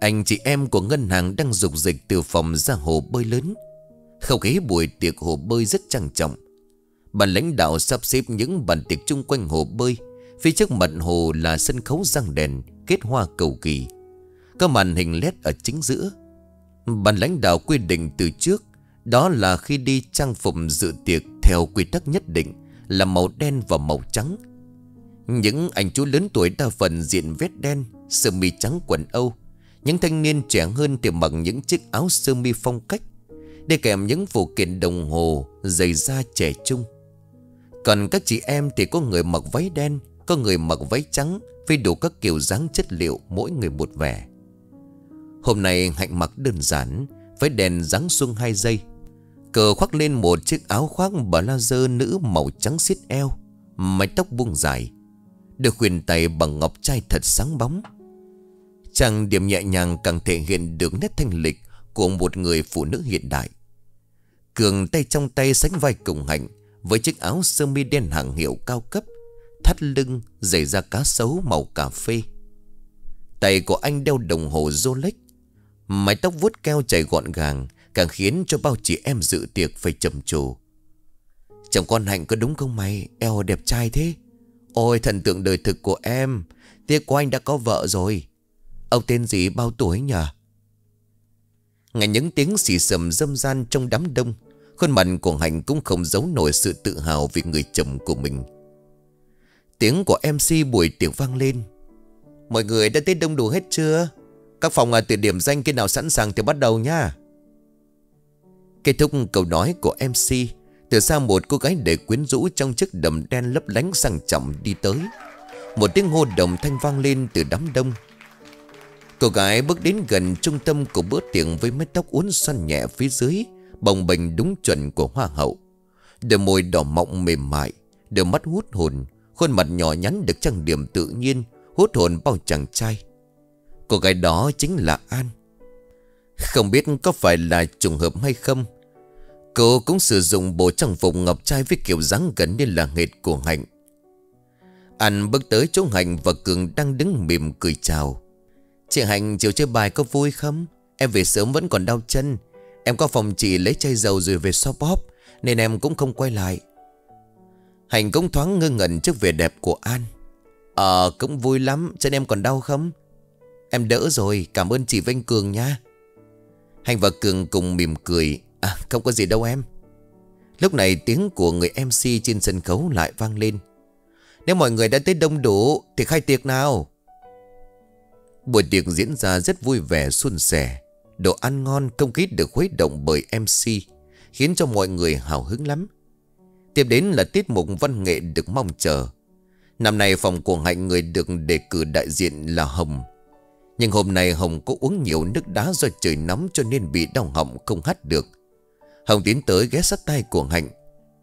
Anh chị em của ngân hàng đang dục dịch từ phòng ra hồ bơi lớn. Không khí buổi tiệc hồ bơi rất trang trọng. Bàn lãnh đạo sắp xếp những bàn tiệc chung quanh hồ bơi. Phía trước mặt hồ là sân khấu răng đèn, Kết hoa cầu kỳ. Có màn hình led ở chính giữa. Bàn lãnh đạo quy định từ trước, Đó là khi đi trang phục dự tiệc Theo quy tắc nhất định, Là màu đen và màu trắng. Những anh chú lớn tuổi đa phần diện vét đen, Sơ mi trắng quần Âu. Những thanh niên trẻ hơn thì mặc những chiếc áo sơ mi phong cách. Đi kèm những phụ kiện đồng hồ Giày da trẻ trung. Còn các chị em thì có người mặc váy đen, Có người mặc váy trắng Với đủ các kiểu dáng chất liệu Mỗi người một vẻ. Hôm nay Hạnh mặc đơn giản Với đèn dáng xuông hai giây Cờ khoác lên một chiếc áo khoác blazer nữ màu trắng xiết eo, Mái tóc buông dài, Được khuyên tay bằng ngọc trai thật sáng bóng. Trang điểm nhẹ nhàng càng thể hiện được nét thanh lịch của một người phụ nữ hiện đại. Cường tay trong tay sánh vai cùng hạnh Với chiếc áo sơ mi đen hàng hiệu cao cấp, Thắt lưng giày da cá sấu màu cà phê. Tay của anh đeo đồng hồ Rolex, Mái tóc vuốt keo chảy gọn gàng, Càng khiến cho bao chị em dự tiệc phải trầm trồ. Chồng con Hạnh có đúng không mày? Eo đẹp trai thế. Ôi, thần tượng đời thực của em, Tiếc của anh đã có vợ rồi. Ông tên gì, bao tuổi nhỉ? Nghe những tiếng xì sầm dâm gian trong đám đông Khuôn mặt của Hạnh cũng không giấu nổi sự tự hào vì người chồng của mình. Tiếng của MC buổi tiệc vang lên. Mọi người đã tới đông đủ hết chưa? Các phòng à, từ điểm danh khi nào sẵn sàng thì bắt đầu nha. Kết thúc câu nói của MC Từ xa một cô gái để quyến rũ Trong chiếc đầm đen lấp lánh sang trọng đi tới. Một tiếng hô đồng thanh vang lên từ đám đông. Cô gái bước đến gần trung tâm của bữa tiệc Với mái tóc uốn xoăn nhẹ phía dưới, Bồng bềnh đúng chuẩn của hoa hậu. Đôi môi đỏ mọng mềm mại, Đôi mắt hút hồn, Khuôn mặt nhỏ nhắn được trang điểm tự nhiên, Hút hồn bao chàng trai. Cô gái đó chính là An. Không biết có phải là trùng hợp hay không, Cô cũng sử dụng bộ trang phục ngọc trai Với kiểu dáng gần như là nghệt của Hạnh. An bước tới chỗ Hạnh Và Cường đang đứng mỉm cười chào. Chị Hạnh chiều chơi bài có vui không? Em về sớm vẫn còn đau chân. Em có phòng chị lấy chai dầu rồi về shop bóp, Nên em cũng không quay lại. Hạnh cũng thoáng ngơ ngẩn trước vẻ đẹp của An. Ờ cũng vui lắm, Chân em còn đau không? Em đỡ rồi, cảm ơn chị Vinh Cường nha. Hạnh và Cường cùng mỉm cười. À không có gì đâu em. Lúc này tiếng của người MC trên sân khấu lại vang lên. Nếu mọi người đã tới đông đủ, Thì khai tiệc nào? Buổi tiệc diễn ra rất vui vẻ, suôn sẻ. Đồ ăn ngon, không khí được khuấy động bởi MC Khiến cho mọi người hào hứng lắm. Tiếp đến là tiết mục văn nghệ được mong chờ. Năm nay phòng của Hạnh người được đề cử đại diện là Hồng. Nhưng hôm nay Hồng có uống nhiều nước đá do trời nóng cho nên bị đau họng không hát được. Hồng tiến tới ghé sát tay của Hạnh.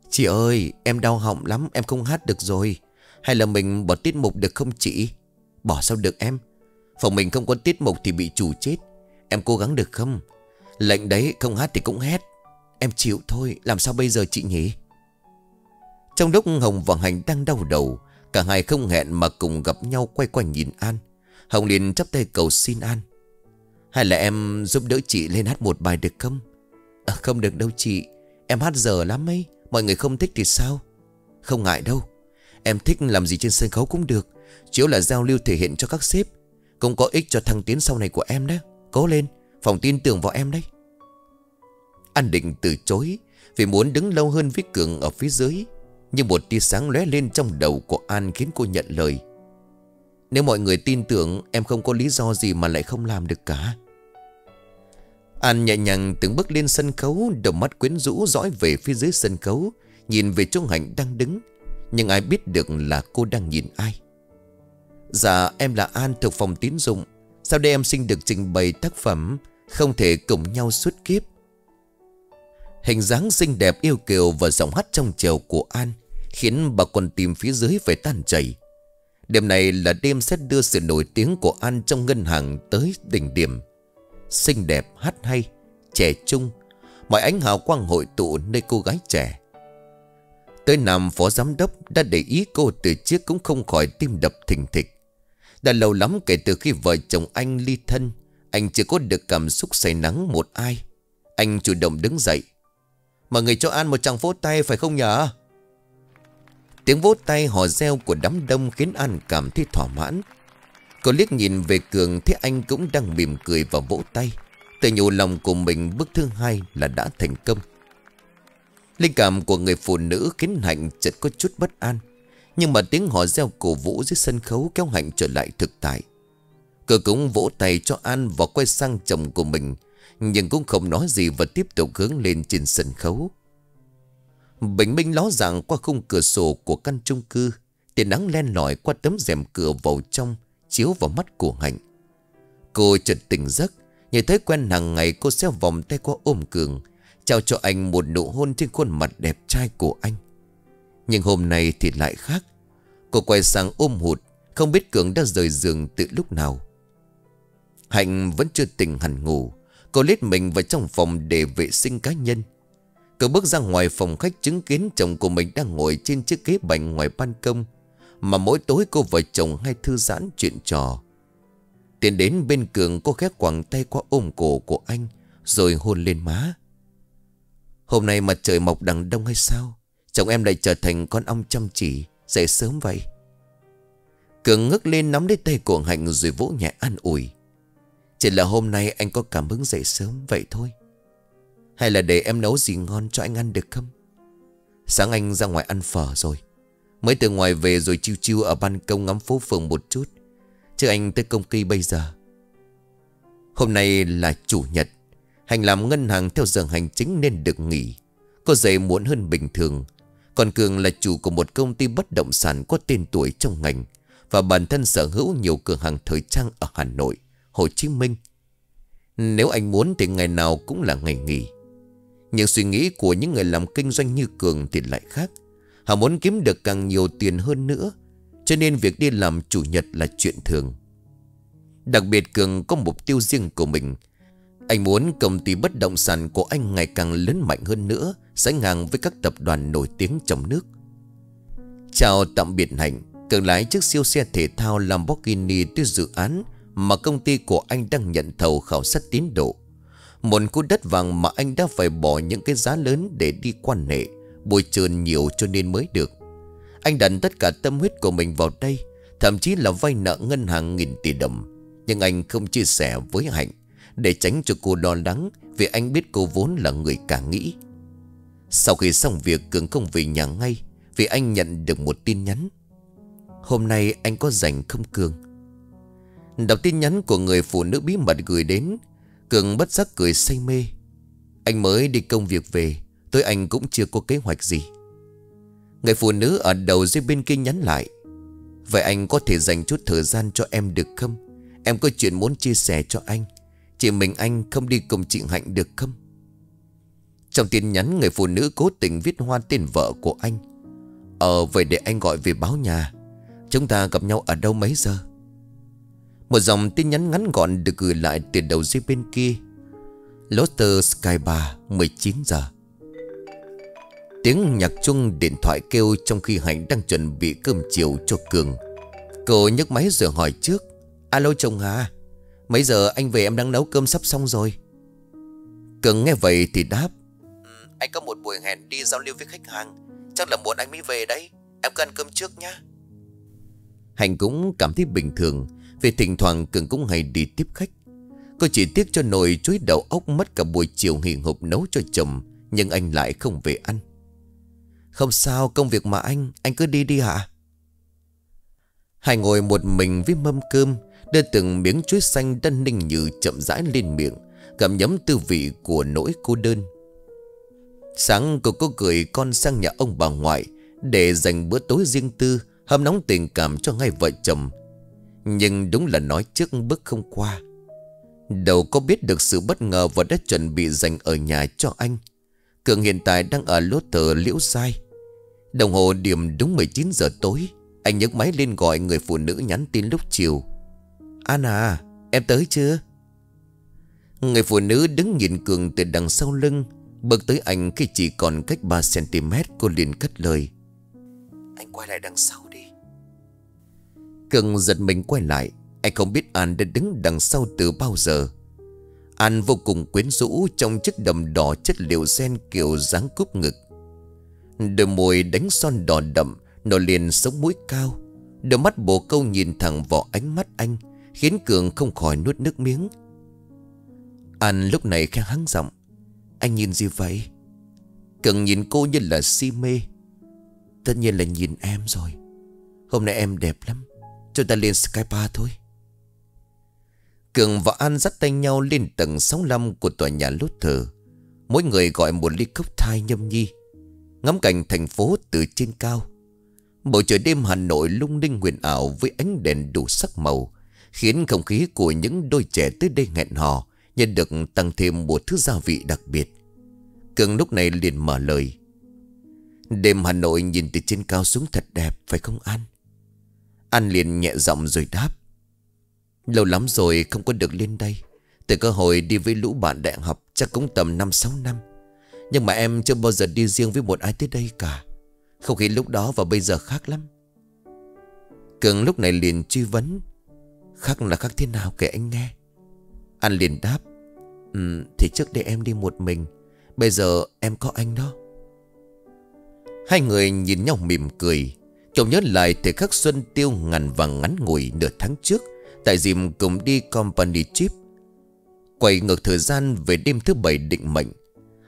Chị ơi, em đau họng lắm, em không hát được rồi. Hay là mình bỏ tiết mục được không chị? Bỏ sao được em? Phòng mình không có tiết mục thì bị chủ chết. Em cố gắng được không? Lệnh đấy không hát thì cũng hét. Em chịu thôi làm sao bây giờ chị nhỉ? Trong lúc Hồng và Hành đang đau đầu Cả hai không hẹn mà cùng gặp nhau quay quanh nhìn An. Hồng liền chắp tay cầu xin An. Hay là em giúp đỡ chị lên hát một bài được không? À, Không được đâu chị. Em hát dở lắm ấy. Mọi người không thích thì sao? Không ngại đâu. Em thích làm gì trên sân khấu cũng được. Chiếu là giao lưu thể hiện cho các sếp. Cũng có ích cho thăng tiến sau này của em đó. Cố lên, Phòng tin tưởng vào em đấy. An định từ chối Vì muốn đứng lâu hơn với Cường ở phía dưới. Nhưng một tia sáng lóe lên trong đầu của An Khiến cô nhận lời. Nếu mọi người tin tưởng, Em không có lý do gì mà lại không làm được cả. An nhẹ nhàng từng bước lên sân khấu Đầu mắt quyến rũ dõi về phía dưới sân khấu, Nhìn về chỗ Hạnh đang đứng. Nhưng ai biết được là cô đang nhìn ai. Dạ em là An thuộc phòng tín dụng. Sau đây em xin được trình bày tác phẩm Không thể cùng nhau suốt kiếp. Hình dáng xinh đẹp yêu kiều và giọng hát trong trèo của An Khiến bà con tìm phía dưới phải tan chảy. Đêm này là đêm sẽ đưa sự nổi tiếng của An trong ngân hàng tới đỉnh điểm. Xinh đẹp, hát hay, Trẻ trung, Mọi ánh hào quang hội tụ nơi cô gái trẻ. Tới nằm phó giám đốc đã để ý cô từ trước cũng không khỏi tim đập thình thịch đã lâu lắm kể từ khi vợ chồng anh ly thân, Anh chưa có được cảm xúc say nắng một ai. Anh chủ động đứng dậy. Mọi người cho An một tràng vỗ tay, phải không nhở Tiếng vỗ tay hò reo của đám đông Khiến An cảm thấy thỏa mãn. Cô liếc nhìn về Cường, Thấy anh cũng đang mỉm cười và vỗ tay. Tự nhủ lòng của mình bước thứ hai là đã thành công. Linh cảm của người phụ nữ khiến Hạnh chợt có chút bất an nhưng mà tiếng họ reo cổ vũ dưới sân khấu kéo Hạnh trở lại thực tại. Cờ cũng vỗ tay cho An và quay sang chồng của mình. Nhưng cũng không nói gì và tiếp tục hướng lên trên sân khấu. Bình minh ló dạng qua khung cửa sổ của căn chung cư. Tiền nắng len lỏi qua tấm rèm cửa vào trong, Chiếu vào mắt của Hạnh Cô chợt tỉnh giấc, nhìn thấy quen hàng ngày cô sẽ vòng tay qua ôm Cường chào cho anh một nụ hôn trên khuôn mặt đẹp trai của anh nhưng hôm nay thì lại khác. Cô quay sang ôm hụt, Không biết Cường đã rời giường từ lúc nào. Hạnh vẫn chưa tỉnh hẳn ngủ. Cô lết mình vào trong phòng để vệ sinh cá nhân. Cô bước ra ngoài phòng khách chứng kiến chồng của mình đang ngồi trên chiếc ghế bành ngoài ban công, Mà mỗi tối cô vợ chồng hay thư giãn chuyện trò. Tiến đến bên Cường, cô khét quẳng tay qua ôm cổ của anh, Rồi hôn lên má. Hôm nay mặt trời mọc đằng đông hay sao? Chồng em lại trở thành con ong chăm chỉ, Dậy sớm vậy. Cường ngước lên nắm lấy tay của Hạnh Rồi vỗ nhẹ an ủi. Chỉ là hôm nay anh có cảm hứng dậy sớm Vậy thôi. Hay là để em nấu gì ngon cho anh ăn được không? Sáng anh ra ngoài ăn phở rồi. Mới từ ngoài về rồi chiêu chiêu Ở ban công ngắm phố phường một chút. Chứ anh tới công ty bây giờ. Hôm nay là chủ nhật. Hành làm ngân hàng theo giờ hành chính nên được nghỉ. Cô dậy muộn hơn bình thường. Còn Cường là chủ của một công ty bất động sản có tên tuổi trong ngành Và bản thân sở hữu nhiều cửa hàng thời trang ở Hà Nội, Hồ Chí Minh. Nếu anh muốn thì ngày nào cũng là ngày nghỉ. Nhưng suy nghĩ của những người làm kinh doanh như Cường thì lại khác. Họ muốn kiếm được càng nhiều tiền hơn nữa Cho nên việc đi làm chủ nhật là chuyện thường. Đặc biệt Cường có mục tiêu riêng của mình anh muốn công ty bất động sản của anh ngày càng lớn mạnh hơn nữa Sánh ngang với các tập đoàn nổi tiếng trong nước. Chào tạm biệt Hạnh, Cường lái chiếc siêu xe thể thao Lamborghini tới dự án Mà công ty của anh đang nhận thầu khảo sát tiến độ. Một khu đất vàng mà anh đã phải bỏ những cái giá lớn để đi quan hệ Bồi trơn nhiều cho nên mới được. Anh đặt tất cả tâm huyết của mình vào đây, Thậm chí là vay nợ ngân hàng nghìn tỷ đồng. Nhưng anh không chia sẻ với Hạnh để tránh cho cô lo lắng Vì anh biết cô vốn là người cả nghĩ. Sau khi xong việc, Cường không về nhà ngay Vì anh nhận được một tin nhắn. Hôm nay anh có rảnh không, Cường? Đọc tin nhắn của người phụ nữ bí mật gửi đến, Cường bất giác cười say mê. Anh mới đi công việc về Tôi anh cũng chưa có kế hoạch gì. Người phụ nữ ở đầu dưới bên kia nhắn lại. Vậy anh có thể dành chút thời gian cho em được không? Em có chuyện muốn chia sẻ cho anh. Chỉ mình anh không đi cùng chị Hạnh được không? Trong tin nhắn, người phụ nữ cố tình viết hoa tên vợ của anh. Ờ vậy để anh gọi về báo nhà. Chúng ta gặp nhau ở đâu mấy giờ? Một dòng tin nhắn ngắn gọn được gửi lại từ đầu dưới bên kia. Lotter Sky Bar 19 giờ. Tiếng nhạc chung điện thoại kêu trong khi Hạnh đang chuẩn bị cơm chiều cho Cường. Cô nhấc máy rồi hỏi trước. Alo chồng Hà Mấy giờ anh về em đang nấu cơm sắp xong rồi? Cường nghe vậy thì đáp. Anh có một buổi hẹn đi giao lưu với khách hàng. Chắc là muộn anh mới về đấy. Em cần cơm trước nhá. Hành cũng cảm thấy bình thường. Vì thỉnh thoảng Cường cũng hay đi tiếp khách. Cô chỉ tiếc cho nồi chuối đầu ốc mất cả buổi chiều hì hộp nấu cho chồng Nhưng anh lại không về ăn. Không sao công việc mà anh Anh cứ đi đi hả? Hai ngồi một mình với mâm cơm Đưa từng miếng chuối xanh đan ninh như chậm rãi lên miệng Cảm nhấm tư vị của nỗi cô đơn. Sáng cô có gửi con sang nhà ông bà ngoại Để dành bữa tối riêng tư, Hâm nóng tình cảm cho hai vợ chồng. Nhưng đúng là nói trước bước không qua. Đâu có biết được sự bất ngờ Và đã chuẩn bị dành ở nhà cho anh. Cường hiện tại đang ở lốt tờ liễu sai Đồng hồ điểm đúng 19 giờ tối, Anh nhấc máy lên gọi người phụ nữ nhắn tin lúc chiều. An à em tới chưa? Người phụ nữ đứng nhìn Cường từ đằng sau lưng, Bước tới anh khi chỉ còn cách 3cm Cô liền cất lời. Anh quay lại đằng sau đi. Cường giật mình quay lại, Anh không biết An đã đứng đằng sau từ bao giờ. An vô cùng quyến rũ Trong chiếc đầm đỏ chất liệu sen kiểu dáng cúp ngực. Đôi môi đánh son đỏ đậm Nổi liền sống mũi cao. Đôi mắt bồ câu nhìn thẳng vào ánh mắt anh. Khiến Cường không khỏi nuốt nước miếng. An lúc này khẽ hắng giọng. Anh nhìn gì vậy? Cường nhìn cô như là si mê. Tất nhiên là nhìn em rồi. Hôm nay em đẹp lắm. Chúng ta lên Skypa thôi. Cường và An dắt tay nhau lên tầng 65 của tòa nhà lốt thờ. Mỗi người gọi một ly cốc thai nhâm nhi. Ngắm cảnh thành phố từ trên cao. Bầu trời đêm Hà Nội lung linh huyền ảo với ánh đèn đủ sắc màu. Khiến không khí của những đôi trẻ tới đây nghẹn hò, Nhận được tăng thêm một thứ gia vị đặc biệt. Cường lúc này liền mở lời. Đêm Hà Nội nhìn từ trên cao xuống thật đẹp, phải không An? An liền nhẹ giọng rồi đáp. Lâu lắm rồi không có được lên đây. Từ cơ hội đi với lũ bạn đại học Chắc cũng tầm 5-6 năm. Nhưng mà em chưa bao giờ đi riêng với một ai tới đây cả. Không khí lúc đó và bây giờ khác lắm. Cường lúc này liền truy vấn. Khác là khác thế nào kể anh nghe. Anh liền đáp um, thì trước đây em đi một mình Bây giờ em có anh đó. Hai người nhìn nhau mỉm cười Chồng nhớ lại thời khắc xuân tiêu ngàn vàng ngắn ngủi nửa tháng trước Tại dịp cùng đi company trip. Quay ngược thời gian về đêm thứ bảy định mệnh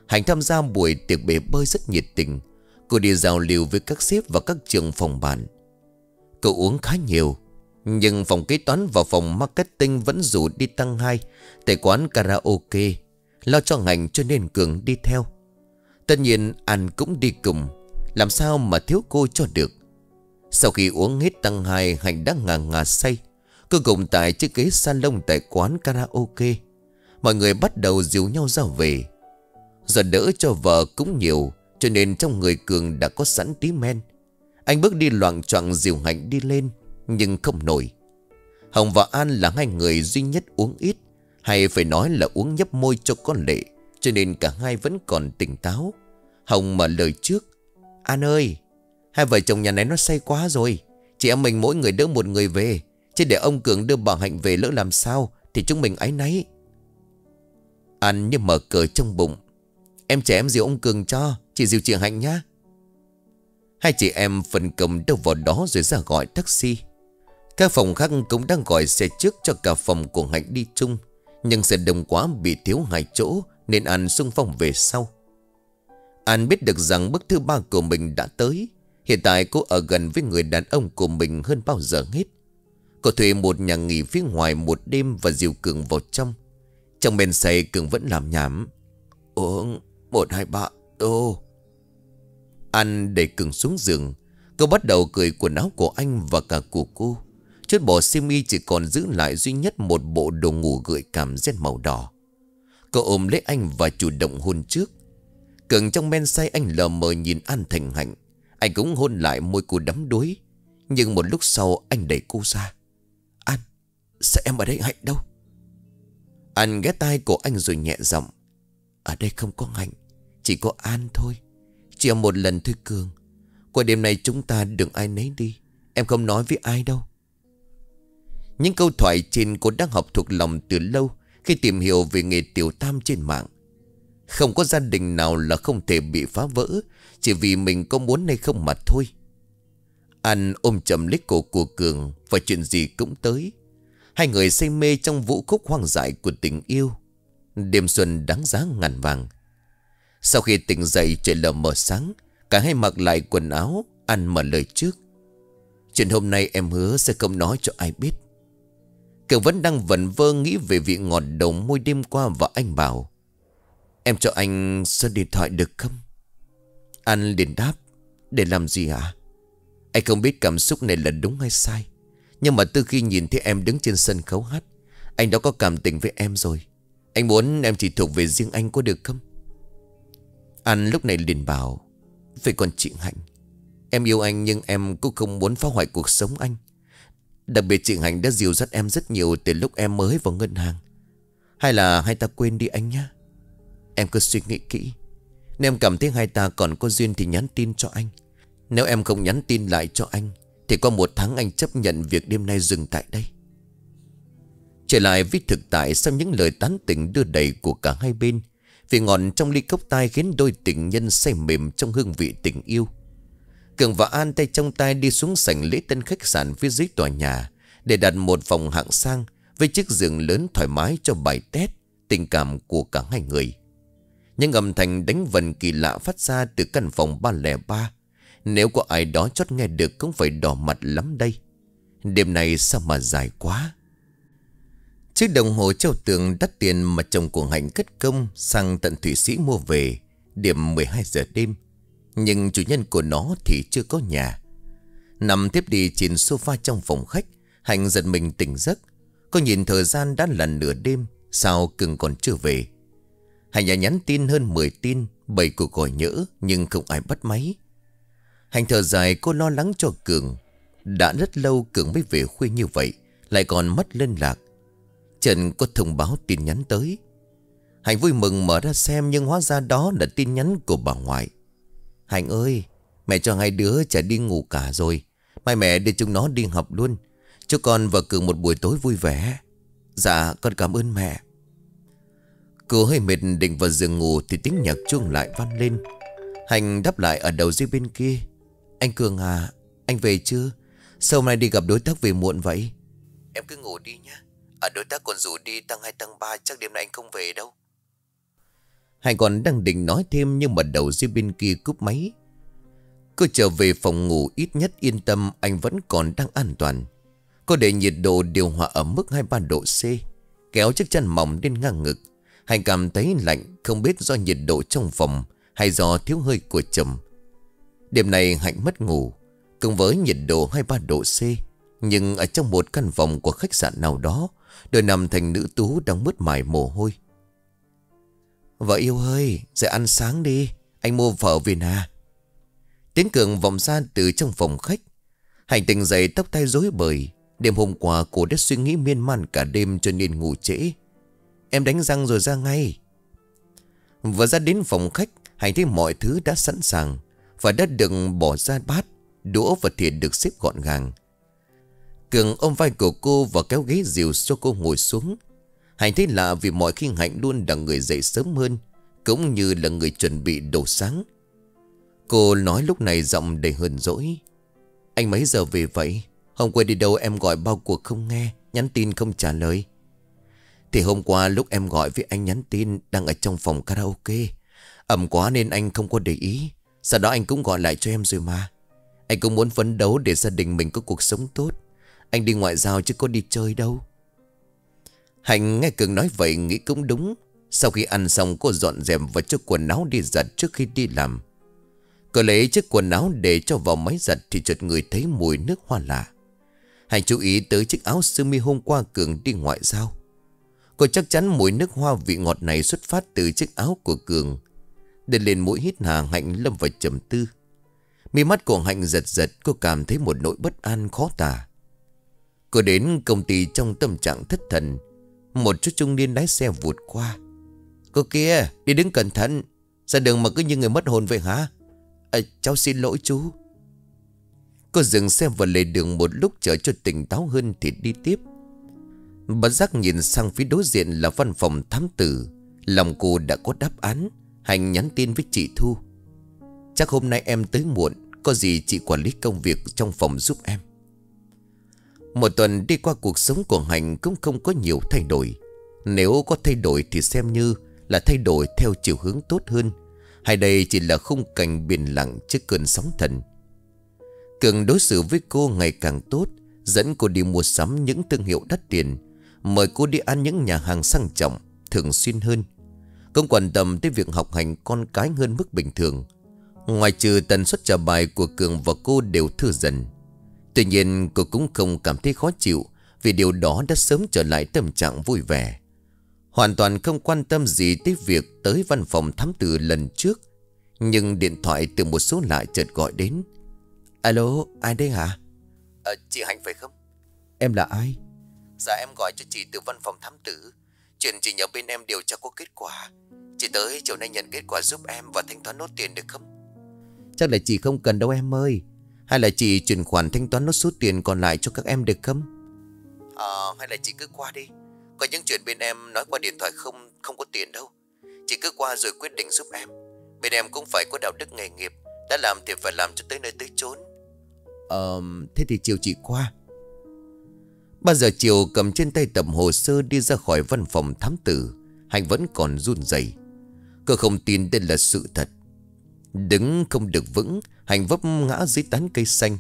Hành tham gia buổi tiệc bể bơi rất nhiệt tình Cô đi giao lưu với các sếp và các trường phòng bàn. Cậu uống khá nhiều nhưng phòng kế toán và phòng marketing vẫn rủ đi tăng hai. Tại quán karaoke, Lo cho ngành cho nên Cường đi theo. Tất nhiên anh cũng đi cùng. Làm sao mà thiếu cô cho được? Sau khi uống hết tăng hai Hành đã ngà ngà say. Cứ cùng tại chiếc ghế salon tại quán karaoke. Mọi người bắt đầu dìu nhau ra về. Giờ đỡ cho vợ cũng nhiều, Cho nên trong người Cường đã có sẵn tí men. Anh bước đi loạn choạng dìu hạnh đi lên. Nhưng không nổi. Hồng và An là hai người duy nhất uống ít, Hay phải nói là uống nhấp môi cho con lệ, Cho nên cả hai vẫn còn tỉnh táo. Hồng mở lời trước, An ơi, Hai vợ chồng nhà này nó say quá rồi, Chị em mình mỗi người đỡ một người về, Chứ để ông Cường đưa bà Hạnh về lỡ làm sao Thì chúng mình ái náy. An như mở cờ trong bụng, Em trẻ em dìu ông Cường cho, Chị dìu chị Hạnh nhá. Hai chị em phần cầm đâu vào đó rồi ra gọi taxi. Các phòng khác cũng đang gọi xe trước cho cả phòng của Hạnh đi chung, Nhưng xe đông quá bị thiếu hai chỗ Nên An xung phong về sau. An biết được rằng bước thứ ba của mình đã tới. Hiện tại cô ở gần với người đàn ông của mình hơn bao giờ hết. Cô thuê một nhà nghỉ phía ngoài một đêm và dìu Cường vào trong. Trong bên say Cường vẫn làm nhảm. Uống, một, hai, ba ô Anh đẩy Cường xuống giường. Cô bắt đầu cười quần áo của anh và cả của cô. Chút bỏ y chỉ còn giữ lại duy nhất một bộ đồ ngủ gợi cảm ren màu đỏ. Cô ôm lấy anh và chủ động hôn trước. Cường trong men say anh lờ mờ nhìn An thành hạnh. Anh cũng hôn lại môi cô đắm đuối. Nhưng một lúc sau anh đẩy cô ra. An, Sao em ở đây hạnh đâu? Anh ghé tai của anh rồi nhẹ giọng. Ở đây không có hạnh, Chỉ có An thôi. Chỉ một lần thôi Cường. Qua đêm nay chúng ta đừng ai nấy đi. Em không nói với ai đâu. Những câu thoại trên cô đang học thuộc lòng từ lâu Khi tìm hiểu về nghề tiểu tam trên mạng. Không có gia đình nào là không thể bị phá vỡ, Chỉ vì mình có muốn hay không mà thôi. An ôm chầm lấy cổ của Cường Và chuyện gì cũng tới. Hai người say mê trong vũ khúc hoang dại của tình yêu. Đêm xuân đáng giá ngàn vàng. Sau khi tỉnh dậy, trời lờ mờ sáng, Cả hai mặc lại quần áo anh mở lời trước. Chuyện hôm nay em hứa sẽ không nói cho ai biết cậu vẫn đang vẩn vơ nghĩ về vị ngọt đầu môi đêm qua và anh bảo, Em cho anh số điện thoại được không? Anh liền đáp, Để làm gì hả? Anh không biết cảm xúc này là đúng hay sai, Nhưng mà từ khi nhìn thấy em đứng trên sân khấu hát, Anh đã có cảm tình với em rồi Anh muốn em chỉ thuộc về riêng anh có được không Anh lúc này liền bảo, Vậy còn chị Hạnh, Em yêu anh nhưng em cũng không muốn phá hoại cuộc sống anh Đặc biệt chị Hạnh đã dìu dắt em rất nhiều Từ lúc em mới vào ngân hàng. Hay là hai ta quên đi anh nhá. Em cứ suy nghĩ kỹ. Nếu em cảm thấy hai ta còn có duyên thì nhắn tin cho anh. Nếu em không nhắn tin lại cho anh, Thì qua một tháng anh chấp nhận việc đêm nay dừng tại đây. Trở lại với thực tại Sau những lời tán tỉnh đưa đầy của cả hai bên Vị ngọn trong ly cốc tai Khiến đôi tình nhân say mềm Trong hương vị tình yêu. Cường và An tay trong tay đi xuống sảnh lễ tân khách sạn phía dưới tòa nhà, Để đặt một phòng hạng sang Với chiếc giường lớn thoải mái cho bài tết Tình cảm của cả hai người. Những âm thanh đánh vần kỳ lạ phát ra từ căn phòng 303 nếu có ai đó chót nghe được cũng phải đỏ mặt lắm đây. Đêm này sao mà dài quá? Chiếc đồng hồ treo tường đắt tiền mà chồng của Hạnh cất công sang tận thụy Sĩ mua về, Điểm 12 giờ đêm. Nhưng chủ nhân của nó thì chưa có nhà. Nằm tiếp đi trên sofa trong phòng khách, Hạnh giật mình tỉnh giấc. Có nhìn thời gian đã là nửa đêm, Sao cưng còn chưa về? Hạnh đã nhắn tin hơn 10 tin Bảy cuộc gọi nhỡ Nhưng không ai bắt máy. Hạnh thở dài, cô lo lắng cho Cường Đã rất lâu Cường mới về khuya như vậy, Lại còn mất liên lạc. Trần có thông báo tin nhắn tới. Hạnh vui mừng mở ra xem Nhưng hóa ra đó là tin nhắn của bà ngoại. Hạnh ơi, Mẹ cho hai đứa trẻ đi ngủ cả rồi. Mai mẹ đưa chúng nó đi học luôn. Cho con và Cường một buổi tối vui vẻ. Dạ con cảm ơn mẹ. Cô hơi mệt định vào giường ngủ Thì tiếng nhạc chuông lại vang lên. Hành đáp lại ở đầu dây bên kia. Anh Cường à Anh về chưa? Sao hôm nay đi gặp đối tác về muộn vậy? Em cứ ngủ đi nhé Ở à, đối tác còn rủ đi tăng 2 tăng 3 Chắc đêm nay anh không về đâu. Hành còn đang định nói thêm Nhưng mà đầu dưới bên kia cúp máy. Cô trở về phòng ngủ ít nhất yên tâm, Anh vẫn còn đang an toàn. Cô để nhiệt độ điều hòa ở mức 23 độ C, Kéo chiếc chân mỏng lên ngang ngực. Hành cảm thấy lạnh, Không biết do nhiệt độ trong phòng Hay do thiếu hơi của chồng. Đêm này Hạnh mất ngủ, Cùng với nhiệt độ 23 độ C, Nhưng ở trong một căn phòng của khách sạn nào đó, Đôi nằm thành nữ tú đang mứt mải mồ hôi. Vợ yêu ơi, Dậy ăn sáng đi. Anh mua phở về nà Tiếng cường vòng ra từ trong phòng khách. Hành tình dậy tóc tay rối bời. Đêm hôm qua, cô đã suy nghĩ miên man cả đêm cho nên ngủ trễ. Em đánh răng rồi ra ngay. Vừa ra đến phòng khách, Hành thấy mọi thứ đã sẵn sàng Và đã đừng bỏ ra bát, Đũa và thìa được xếp gọn gàng. Cường ôm vai của cô Và kéo ghế dìu cho cô ngồi xuống. Hành thấy lạ vì mọi khi Hạnh luôn là người dậy sớm hơn, Cũng như là người chuẩn bị đồ sáng. Cô nói lúc này giọng đầy hờn dỗi. Anh mấy giờ về vậy? Hôm qua đi đâu em gọi bao cuộc không nghe, Nhắn tin không trả lời. Thì hôm qua lúc em gọi với anh nhắn tin Đang ở trong phòng karaoke. Ẩm quá nên anh không có để ý. Sau đó anh cũng gọi lại cho em rồi mà. Anh cũng muốn phấn đấu để gia đình mình có cuộc sống tốt. Anh đi ngoại giao chứ có đi chơi đâu. Hạnh nghe Cường nói vậy nghĩ cũng đúng. Sau khi ăn xong, cô dọn dẹp và chiếc quần áo đi giặt trước khi đi làm. Cô lấy chiếc quần áo để cho vào máy giặt Thì chợt người thấy mùi nước hoa lạ. Hạnh chú ý tới chiếc áo sơ mi hôm qua Cường đi ngoại giao. Cô chắc chắn mùi nước hoa vị ngọt này xuất phát từ chiếc áo của Cường. Để lên mũi hít hà, Hạnh lâm vào trầm tư. Mi mắt của Hạnh giật giật, Cô cảm thấy một nỗi bất an khó tả. Cô đến công ty trong tâm trạng thất thần. Một chút trung niên lái xe vụt qua. Cô kia đi đứng cẩn thận. Ra đường mà cứ như người mất hồn vậy hả? À, Cháu xin lỗi chú. Cô dừng xe vào lề đường một lúc chờ cho tỉnh táo hơn thì đi tiếp. Bất giác nhìn sang phía đối diện là văn phòng thám tử. Lòng cô đã có đáp án Hành nhắn tin với chị Thu. Chắc hôm nay em tới muộn Có gì chị quản lý công việc trong phòng giúp em. Một tuần đi qua cuộc sống của hạnh cũng không có nhiều thay đổi. Nếu có thay đổi thì xem như là thay đổi theo chiều hướng tốt hơn. Hay đây chỉ là khung cảnh biển lặng trước cơn sóng thần. Cường đối xử với cô ngày càng tốt, Dẫn cô đi mua sắm những thương hiệu đắt tiền, Mời cô đi ăn những nhà hàng sang trọng, Thường xuyên hơn. Không quan tâm tới việc học hành con cái hơn mức bình thường. Ngoài trừ tần suất trả bài của Cường và cô đều thư dần. Tuy nhiên cô cũng không cảm thấy khó chịu Vì điều đó đã sớm trở lại tâm trạng vui vẻ Hoàn toàn không quan tâm gì tới việc tới văn phòng thám tử lần trước Nhưng điện thoại từ một số lạ chợt gọi đến Alo, ai đây hả? À, chị Hạnh phải không? Em là ai? Dạ em gọi cho chị từ văn phòng thám tử Chuyện chị nhờ bên em điều tra có kết quả Chị tới chiều nay nhận kết quả giúp em và thanh toán nốt tiền được không? Chắc là chị không cần đâu em ơi Hay là chị chuyển khoản thanh toán nốt số tiền còn lại cho các em được không? Ờ, hay là chị cứ qua đi. Có những chuyện bên em nói qua điện thoại không không có tiền đâu. Chỉ cứ qua rồi quyết định giúp em. Bên em cũng phải có đạo đức nghề nghiệp Đã làm thì phải làm cho tới nơi tới chốn. Ờ thế thì chiều chị qua. Bao giờ chiều cầm trên tay tập hồ sơ đi ra khỏi văn phòng thám tử Hành vẫn còn run rẩy. Cô không tin đây là sự thật Đứng không được vững, Hành vấp ngã dưới tán cây xanh.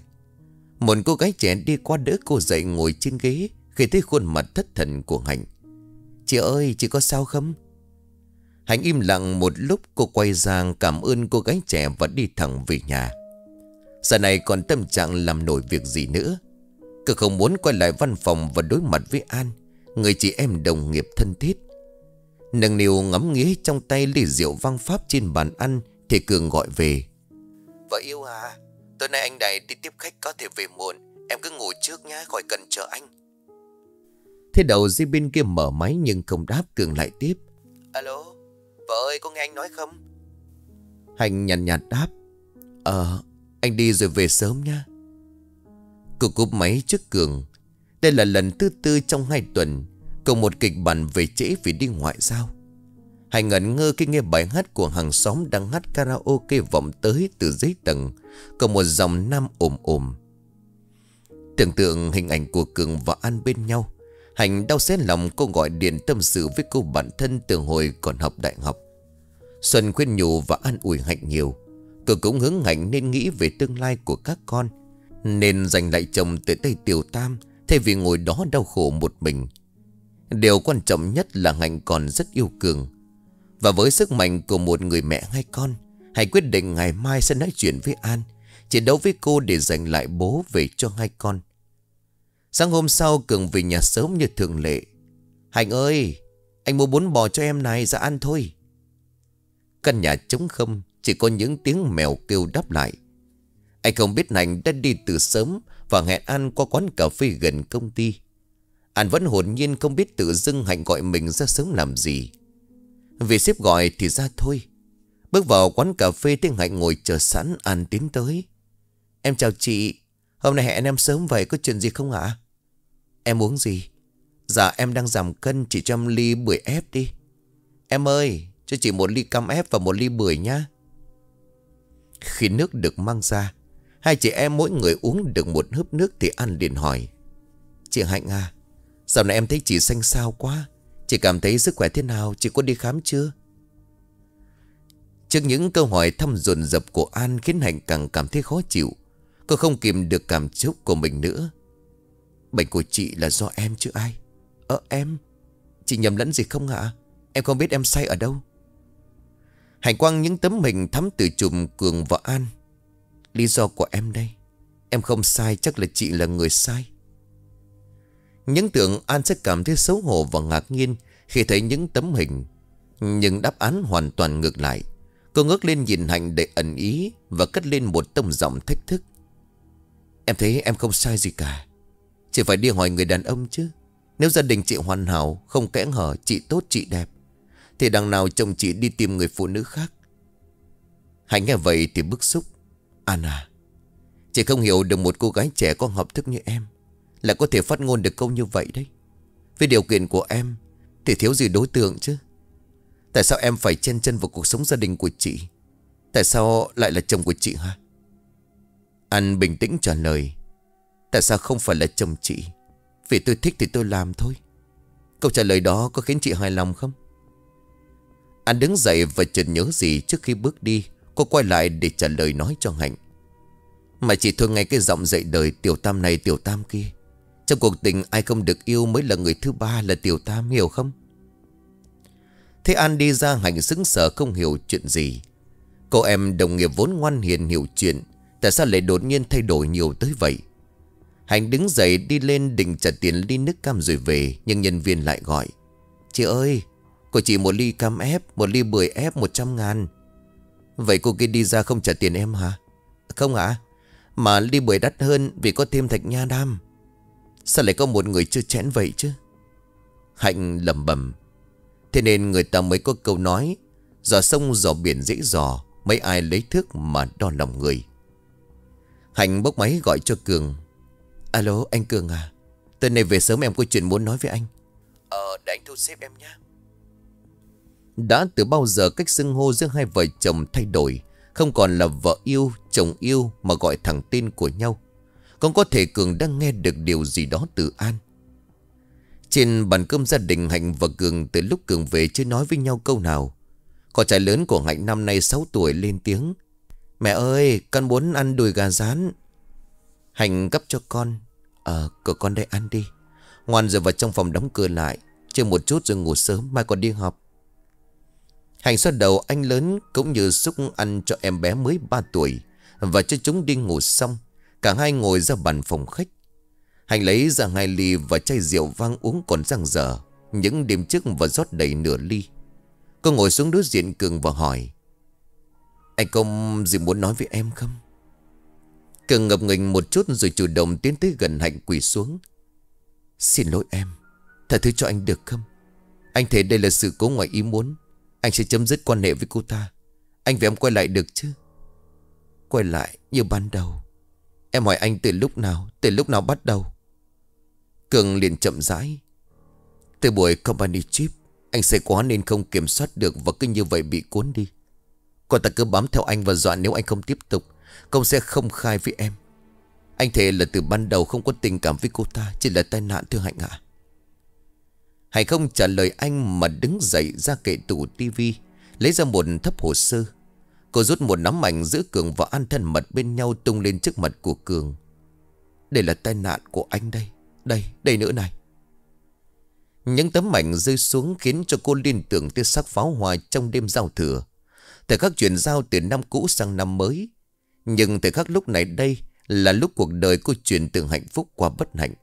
Một cô gái trẻ đi qua đỡ cô dậy ngồi trên ghế, Khi thấy khuôn mặt thất thần của Hành Chị ơi, chị có sao không? Hạnh im lặng một lúc, cô quay sang cảm ơn cô gái trẻ và đi thẳng về nhà. Giờ này còn tâm trạng làm nổi việc gì nữa. Cứ không muốn quay lại văn phòng và đối mặt với An, Người chị em đồng nghiệp thân thiết. Nâng niu ngắm nghía trong tay ly rượu vang pháp trên bàn ăn thì Cường gọi về. Vợ yêu à Tối nay anh Đại đi tiếp khách có thể về muộn. Em cứ ngủ trước nhá khỏi cần chờ anh. Thế đầu dưới bên kia mở máy nhưng không đáp Cường lại tiếp. Alo Vợ ơi có nghe anh nói không? Hành nhàn nhạt, nhạt đáp. Ờ anh đi rồi về sớm nha Cô cúp máy trước Cường. Đây là lần thứ tư trong hai tuần. Cùng một kịch bản về trễ vì đi ngoại giao Hải ngẩn ngơ khi nghe bài hát của hàng xóm đang hát karaoke vọng tới từ dưới tầng Còn một dòng nam ồm ồm. Tưởng tượng hình ảnh của Cường và An bên nhau, Hành đau xé lòng cô gọi điện tâm sự với cô bản thân từ hồi còn học đại học. Xuân khuyên nhủ và an ủi Hạnh nhiều Cô cũng hướng Hạnh nên nghĩ về tương lai của các con, Nên giành lại chồng tới tay Tiểu Tam, Thay vì ngồi đó đau khổ một mình. Điều quan trọng nhất là Hạnh còn rất yêu Cường. Và với sức mạnh của một người mẹ hai con, hãy quyết định ngày mai sẽ nói chuyện với An, Chiến đấu với cô để giành lại bố về cho hai con. Sáng hôm sau, Cường về nhà sớm như thường lệ. Hạnh ơi, Anh mua bún bò cho em này ra ăn thôi. Căn nhà trống không, Chỉ có những tiếng mèo kêu đáp lại. Anh không biết Hạnh đã đi từ sớm Và hẹn ăn qua quán cà phê gần công ty. Anh vẫn hồn nhiên không biết tự dưng Hạnh gọi mình ra sớm làm gì. Vì sếp gọi thì ra thôi. Bước vào quán cà phê tiếng Hạnh ngồi chờ sẵn, An tiến tới. Em chào chị, Hôm nay hẹn em sớm vậy, có chuyện gì không ạ? Em uống gì? Dạ em đang giảm cân Chỉ cho em ly bưởi ép đi. Em ơi, cho chị một ly cam ép và một ly bưởi nhá. Khi nước được mang ra, Hai chị em mỗi người uống được một hớp nước Thì An liền hỏi. Chị Hạnh à Dạo này em thấy chị xanh xao quá. Chị cảm thấy sức khỏe thế nào, Chị có đi khám chưa? Trước những câu hỏi thăm dồn dập của An Khiến Hạnh càng cảm thấy khó chịu. Cô không kìm được cảm xúc của mình nữa. Bệnh của chị là do em chứ ai? Ờ em? Chị nhầm lẫn gì không ạ? Em không biết em say ở đâu. Hạnh quang những tấm hình thắm từ chùm Cường và An. Lý do của em đây. Em không sai, chắc là chị là người sai. Những tưởng An sẽ cảm thấy xấu hổ và ngạc nhiên Khi thấy những tấm hình. Nhưng đáp án hoàn toàn ngược lại. Cô ngước lên nhìn Hạnh để ẩn ý Và cất lên một tông giọng thách thức. Em thấy em không sai gì cả. Chỉ phải đi hỏi người đàn ông chứ. Nếu gia đình chị hoàn hảo, Không kẽ hở, chị tốt, chị đẹp, Thì đằng nào chồng chị đi tìm người phụ nữ khác? Hạnh nghe vậy thì bức xúc. Anna, Chị không hiểu được một cô gái trẻ có học thức như em. Là có thể phát ngôn được câu như vậy đấy. Với điều kiện của em, Thì thiếu gì đối tượng chứ? Tại sao em phải chen chân vào cuộc sống gia đình của chị? Tại sao lại là chồng của chị hả? Anh bình tĩnh trả lời. Tại sao không phải là chồng chị? Vì tôi thích thì tôi làm thôi. Câu trả lời đó có khiến chị hài lòng không? Anh đứng dậy và chợt nhớ gì trước khi bước đi, Cô quay lại để trả lời nói cho Hạnh. Mà chị thường ngay cái giọng dậy đời tiểu tam này, tiểu tam kia. Trong cuộc tình, ai không được yêu mới là người thứ ba, là tiểu tam, hiểu không? Thế An đi ra hành xứng sở, không hiểu chuyện gì. Cô em đồng nghiệp vốn ngoan hiền hiểu chuyện, Tại sao lại đột nhiên thay đổi nhiều tới vậy? Hành đứng dậy đi lên định trả tiền ly nước cam rồi về, Nhưng nhân viên lại gọi, Chị ơi, Cô chỉ một ly cam ép, Một ly bưởi ép 100 ngàn. Vậy cô kia đi ra không trả tiền em hả? Không ạ, Mà ly bưởi đắt hơn vì có thêm thạch nha đam. Sao lại có một người chưa chén vậy chứ? Hạnh lầm bầm Thế nên người ta mới có câu nói Giò sông giò biển dễ dò Mấy ai lấy thước mà đo lòng người. Hạnh bốc máy gọi cho Cường. Alo anh Cường à tên này về sớm em có chuyện muốn nói với anh. Ờ để anh thu xếp em nhé Đã từ bao giờ cách xưng hô giữa hai vợ chồng thay đổi Không còn là vợ yêu, chồng yêu Mà gọi thẳng tên của nhau. Còn có thể Cường đang nghe được điều gì đó từ An. Trên bàn cơm gia đình Hạnh và Cường Từ lúc Cường về chưa nói với nhau câu nào. Con trai lớn của Hạnh năm nay 6 tuổi lên tiếng. Mẹ ơi, con muốn ăn đùi gà rán. Hạnh gấp cho con Ờ cửa con đây ăn đi. Ngoan rồi vào trong phòng đóng cửa lại, Chơi một chút rồi ngủ sớm, mai còn đi học. Hành xoa đầu anh lớn Cũng như xúc ăn cho em bé mới 3 tuổi Và cho chúng đi ngủ xong. Cả hai ngồi ra bàn phòng khách Hành lấy ra hai ly và chai rượu vang uống còn răng dở Những đêm trước và rót đầy nửa ly Cô ngồi xuống đối diện Cường và hỏi, Anh công gì muốn nói với em không? Cường ngập ngừng một chút rồi chủ động tiến tới gần Hạnh quỳ xuống Xin lỗi em, Tha thứ cho anh được không? Anh thấy đây là sự cố ngoài ý muốn Anh sẽ chấm dứt quan hệ với cô ta Anh và em quay lại được chứ? Quay lại như ban đầu Em hỏi anh từ lúc nào, Từ lúc nào bắt đầu? Cường liền chậm rãi. Từ buổi company trip, Anh say quá nên không kiểm soát được Và cứ như vậy bị cuốn đi. Còn ta cứ bám theo anh và dọa nếu anh không tiếp tục Công sẽ không khai với em. Anh thề là từ ban đầu không có tình cảm với cô ta, Chỉ là tai nạn thương Hạnh ạ. À. Hạnh không trả lời anh Mà đứng dậy ra kệ tủ tivi, Lấy ra một thấp hồ sơ. Cô rút một nắm ảnh giữa Cường và An thân mật bên nhau tung lên trước mặt của Cường. Đây là tai nạn của anh đây. Đây, đây nữa này. Những tấm ảnh rơi xuống khiến cho cô liên tưởng tới sắc pháo hoa trong đêm giao thừa. Thời khắc chuyển giao từ năm cũ sang năm mới. Nhưng thời khắc lúc này đây là lúc cuộc đời cô chuyển từ hạnh phúc qua bất hạnh.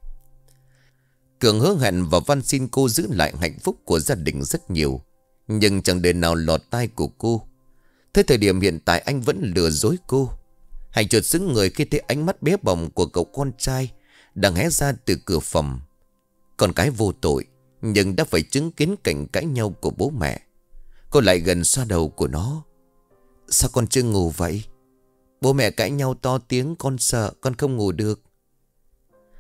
Cường hứa hẹn và văn xin cô giữ lại hạnh phúc của gia đình rất nhiều. Nhưng chẳng đời nào lọt tai của cô. Thế thời điểm hiện tại anh vẫn lừa dối cô. Hành chuột xứng người khi thấy ánh mắt bé bỏng của cậu con trai Đang hé ra từ cửa phòng. Con cái vô tội, Nhưng đã phải chứng kiến cảnh cãi nhau của bố mẹ. Cô lại gần xoa đầu của nó. Sao con chưa ngủ vậy? Bố mẹ cãi nhau to tiếng, Con sợ, con không ngủ được.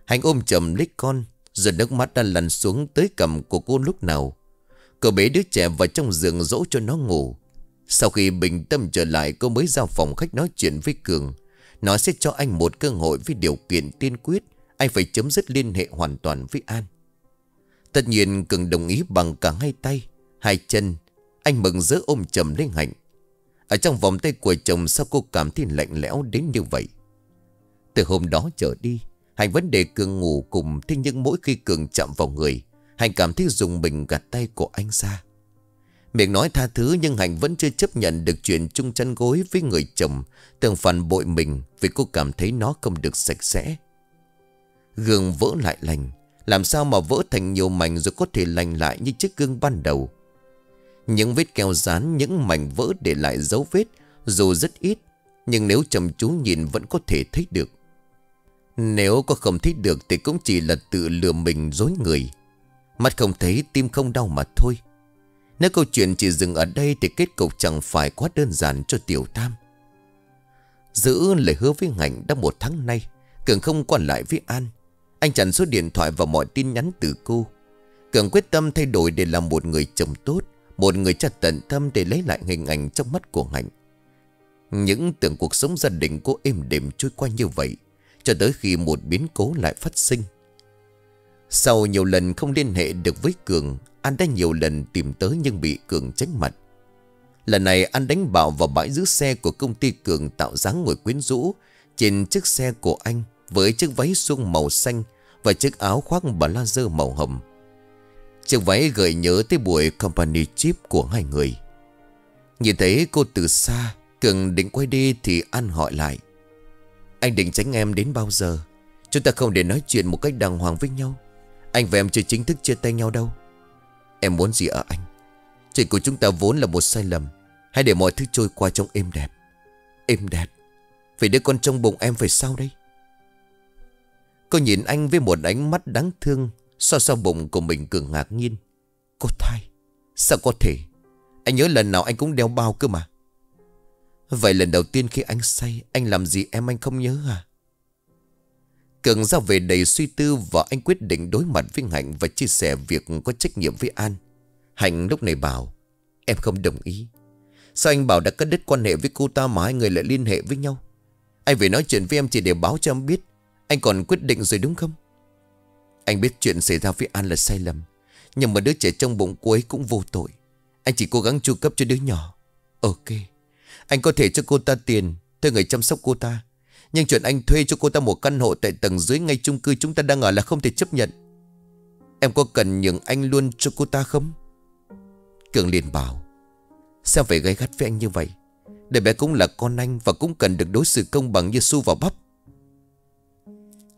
Hành ôm chầm lít con, Rồi nước mắt đã lăn xuống tới cầm của cô lúc nào. Cậu bế đứa trẻ vào trong giường dỗ cho nó ngủ sau khi bình tâm trở lại, cô mới ra phòng khách nói chuyện với Cường. Nó sẽ cho anh một cơ hội với điều kiện tiên quyết. Anh phải chấm dứt liên hệ hoàn toàn với An. Tất nhiên, Cường đồng ý bằng cả hai tay, Hai chân. Anh mừng giữa ôm chầm lên hạnh. Ở trong vòng tay của chồng, sao cô cảm thấy lạnh lẽo đến như vậy? Từ hôm đó trở đi, Hạnh vấn đề Cường ngủ cùng. Thế nhưng mỗi khi Cường chạm vào người, Hạnh cảm thấy dùng mình gạt tay của anh ra. Miệng nói tha thứ nhưng Hạnh vẫn chưa chấp nhận được chuyện chung chăn gối với người chồng. Từng phản bội mình vì cô cảm thấy nó không được sạch sẽ. Gương vỡ lại lành. Làm sao mà vỡ thành nhiều mảnh rồi có thể lành lại như chiếc gương ban đầu? Những vết keo dán, những mảnh vỡ để lại dấu vết, Dù rất ít, Nhưng nếu chầm chú nhìn vẫn có thể thấy được. Nếu có không thấy được thì cũng chỉ là tự lừa mình dối người. Mắt không thấy, tim không đau mà thôi nếu câu chuyện chỉ dừng ở đây thì kết cục chẳng phải quá đơn giản cho Tiểu Tam. Giữ lời hứa với Ngành đã một tháng nay, Cường không còn lại với An. Anh chặn số điện thoại và mọi tin nhắn từ cô. Cường quyết tâm thay đổi để làm một người chồng tốt, một người cha tận tâm để lấy lại hình ảnh trong mắt của Ngành. Những tưởng cuộc sống gia đình cô êm đềm trôi qua như vậy, cho tới khi một biến cố lại phát sinh. Sau nhiều lần không liên hệ được với Cường An đã nhiều lần tìm tới nhưng bị Cường tránh mặt. Lần này, An đánh bạo vào bãi giữ xe của công ty Cường tạo dáng ngồi quyến rũ Trên chiếc xe của anh Với chiếc váy suông màu xanh Và chiếc áo khoác blazer màu hồng. Chiếc váy gợi nhớ tới buổi company trip của hai người. Nhìn thấy cô từ xa, Cường định quay đi thì An hỏi lại, Anh định tránh em đến bao giờ? Chúng ta không để nói chuyện một cách đàng hoàng với nhau. Anh và em chưa chính thức chia tay nhau đâu. Em muốn gì ở anh? Chuyện của chúng ta vốn là một sai lầm. Hãy để mọi thứ trôi qua trong êm đẹp. Êm đẹp? Vậy đứa con trong bụng em phải sao đây? Cô nhìn anh với một ánh mắt đáng thương, So so bụng của mình cường ngạc nhiên. Cô thai Sao có thể? Anh nhớ lần nào anh cũng đeo bao cơ mà. Vậy lần đầu tiên khi anh say, Anh làm gì em anh không nhớ à Cường ra về đầy suy tư và anh quyết định đối mặt với Hạnh và chia sẻ việc có trách nhiệm với An. Hạnh lúc này bảo, em không đồng ý. Sao anh bảo đã cắt đứt quan hệ với cô ta mà hai người lại liên hệ với nhau? Anh về nói chuyện với em chỉ để báo cho em biết. Anh còn quyết định rồi đúng không? Anh biết chuyện xảy ra với An là sai lầm. Nhưng mà đứa trẻ trong bụng cô ấy cũng vô tội. Anh chỉ cố gắng chu cấp cho đứa nhỏ. Ok. Anh có thể cho cô ta tiền, thuê người chăm sóc cô ta. Nhưng chuyện anh thuê cho cô ta một căn hộ tại tầng dưới ngay chung cư chúng ta đang ở là không thể chấp nhận. Em có cần nhường anh luôn cho cô ta không? Cường liền bảo. Sao phải gây gắt với anh như vậy? Để bé cũng là con anh Và cũng cần được đối xử công bằng như su vào bắp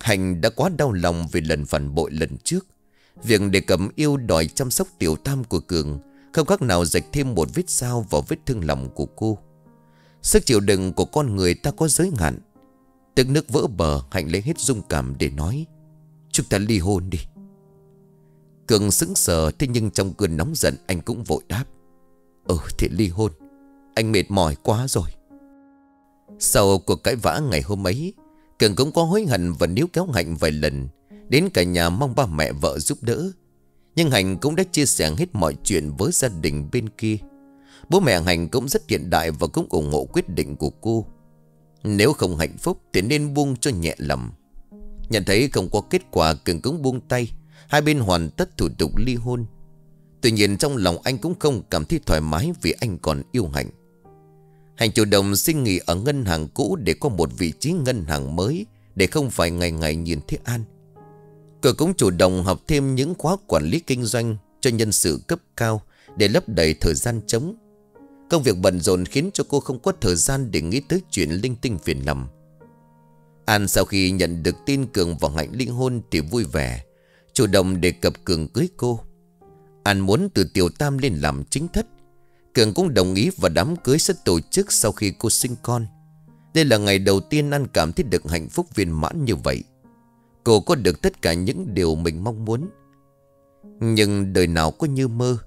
Hành đã quá đau lòng Vì lần phản bội lần trước Việc để cầm yêu đòi chăm sóc tiểu tam của Cường Không khác nào dạch thêm một vết sao Vào vết thương lòng của cô Sức chịu đựng của con người ta có giới hạn Tức nước vỡ bờ, Hạnh lấy hết dung cảm để nói, Chúng ta ly hôn đi. Cường sững sờ, Thế nhưng trong cơn nóng giận, anh cũng vội đáp Ừ thì ly hôn, Anh mệt mỏi quá rồi. Sau cuộc cãi vã ngày hôm ấy, Cường cũng có hối hận và níu kéo Hạnh vài lần, Đến cả nhà mong ba mẹ vợ giúp đỡ. Nhưng Hạnh cũng đã chia sẻ hết mọi chuyện với gia đình bên kia. Bố mẹ Hạnh cũng rất hiện đại và cũng ủng hộ quyết định của cô. Nếu không hạnh phúc thì nên buông cho nhẹ lòng. Nhận thấy không có kết quả, Cường cũng buông tay, Hai bên hoàn tất thủ tục ly hôn. Tuy nhiên trong lòng anh cũng không cảm thấy thoải mái Vì anh còn yêu Hạnh. Hạnh chủ động xin nghỉ ở ngân hàng cũ Để có một vị trí ngân hàng mới Để không phải ngày ngày nhìn thấy An. Cường cũng chủ động học thêm những khóa quản lý kinh doanh Cho nhân sự cấp cao Để lấp đầy thời gian trống. Công việc bận rộn khiến cho cô không có thời gian Để nghĩ tới chuyện linh tinh phiền lòng. An sau khi nhận được tin Cường và Hạnh ly hôn Thì vui vẻ, Chủ động đề cập Cường cưới cô. An muốn từ Tiểu Tam lên làm chính thất. Cường cũng đồng ý và đám cưới sẽ tổ chức sau khi cô sinh con. Đây là ngày đầu tiên An cảm thấy được hạnh phúc viên mãn như vậy. Cô có được tất cả những điều mình mong muốn. Nhưng đời nào có như mơ?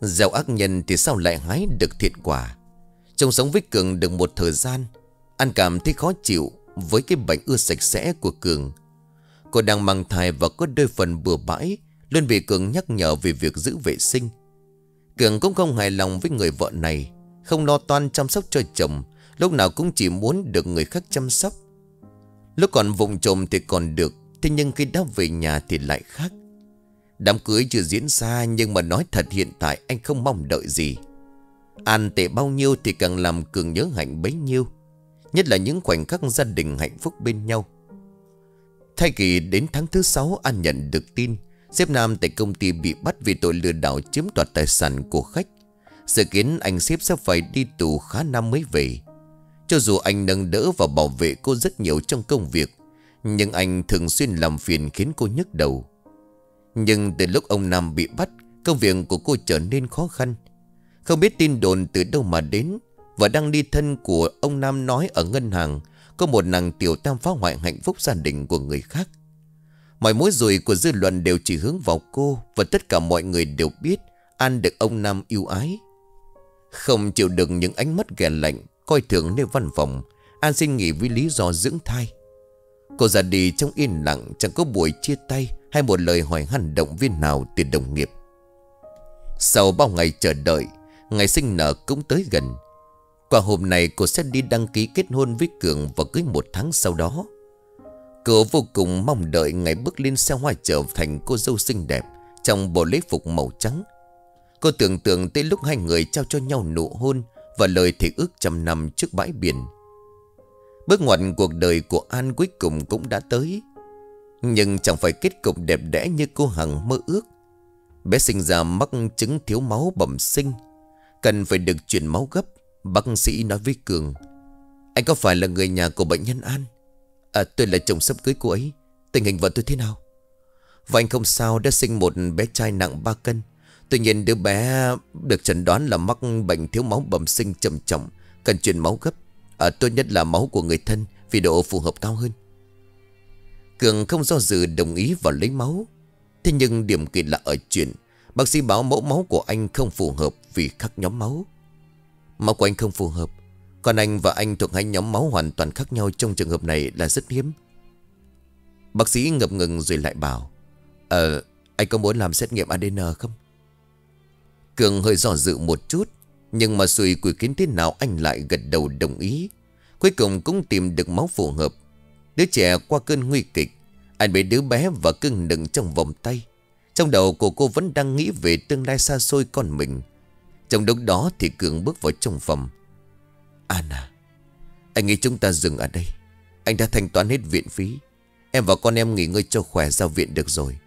Gieo ác nhân thì sao lại hái được thiện quả? Trong sống với Cường được một thời gian An cảm thấy khó chịu Với cái bệnh ưa sạch sẽ của Cường. Cô đang mang thai và có đôi phần bừa bãi, Luôn bị Cường nhắc nhở về việc giữ vệ sinh. Cường cũng không hài lòng với người vợ này, Không lo toan chăm sóc cho chồng, Lúc nào cũng chỉ muốn được người khác chăm sóc. Lúc còn vùng trộm thì còn được, Thế nhưng khi đã về nhà thì lại khác. Đám cưới chưa diễn ra, Nhưng mà nói thật hiện tại anh không mong đợi gì. An tệ bao nhiêu thì càng làm Cường nhớ hạnh bấy nhiêu, Nhất là những khoảnh khắc gia đình hạnh phúc bên nhau. Thay kỳ đến tháng thứ sáu, An nhận được tin, Sếp Nam tại công ty bị bắt vì tội lừa đảo chiếm đoạt tài sản của khách. Dự kiến anh sếp sẽ phải đi tù khá năm mới về. Cho dù anh nâng đỡ và bảo vệ cô rất nhiều trong công việc, Nhưng anh thường xuyên làm phiền khiến cô nhức đầu. Nhưng từ lúc ông Nam bị bắt, Công việc của cô trở nên khó khăn. Không biết tin đồn từ đâu mà đến Và đang đi thân của ông Nam nói ở ngân hàng, Có một nàng tiểu tam phá hoại hạnh phúc gia đình của người khác. Mọi mối rùi của dư luận đều chỉ hướng vào cô Và tất cả mọi người đều biết An được ông Nam yêu ái. Không chịu đựng những ánh mắt ghẻ lạnh, Coi thường nơi văn phòng An xin nghỉ với lý do dưỡng thai. Cô ra đi trong yên lặng, Chẳng có buổi chia tay. Hay một lời hỏi han động viên nào từ đồng nghiệp. Sau bao ngày chờ đợi, Ngày sinh nở cũng tới gần. Qua hôm nay, cô sẽ đi đăng ký kết hôn với Cường Và cưới một tháng sau đó. Cô vô cùng mong đợi ngày bước lên xe hoa trở thành cô dâu xinh đẹp Trong bộ lễ phục màu trắng. Cô tưởng tượng tới lúc hai người trao cho nhau nụ hôn Và lời thề ước trăm năm trước bãi biển. Bước ngoặt cuộc đời của An cuối cùng cũng đã tới. Nhưng chẳng phải kết cục đẹp đẽ như cô Hằng mơ ước. Bé sinh ra mắc chứng thiếu máu bẩm sinh. Cần phải được chuyển máu gấp Bác sĩ nói với Cường. Anh có phải là người nhà của bệnh nhân An? À tôi là chồng sắp cưới cô ấy. Tình hình vợ tôi thế nào? Và anh không sao đã sinh một bé trai nặng 3 cân. Tuy nhiên đứa bé được chẩn đoán là mắc bệnh thiếu máu bẩm sinh trầm trọng Cần truyền máu gấp. À, Tốt nhất là máu của người thân Vì độ phù hợp cao hơn. Cường không do dự đồng ý vào lấy máu. Thế nhưng điểm kỳ lạ ở chuyện, Bác sĩ báo mẫu máu của anh không phù hợp Vì khác nhóm máu. Máu của anh không phù hợp, còn anh và anh thuộc hai nhóm máu hoàn toàn khác nhau Trong trường hợp này là rất hiếm. Bác sĩ ngập ngừng rồi lại bảo Ờ anh có muốn làm xét nghiệm ADN không? Cường hơi dò dự một chút, Nhưng mà suy quỷ kiến thế nào anh lại gật đầu đồng ý. Cuối cùng cũng tìm được máu phù hợp. Đứa trẻ qua cơn nguy kịch. Anh bị đứa bé và cưng đựng trong vòng tay. Trong đầu của cô vẫn đang nghĩ về tương lai xa xôi con mình. Trong lúc đó thì Cường bước vào trong phòng. Anna, Anh nghĩ chúng ta dừng ở đây. Anh đã thanh toán hết viện phí. Em và con em nghỉ ngơi cho khỏe ra viện được rồi.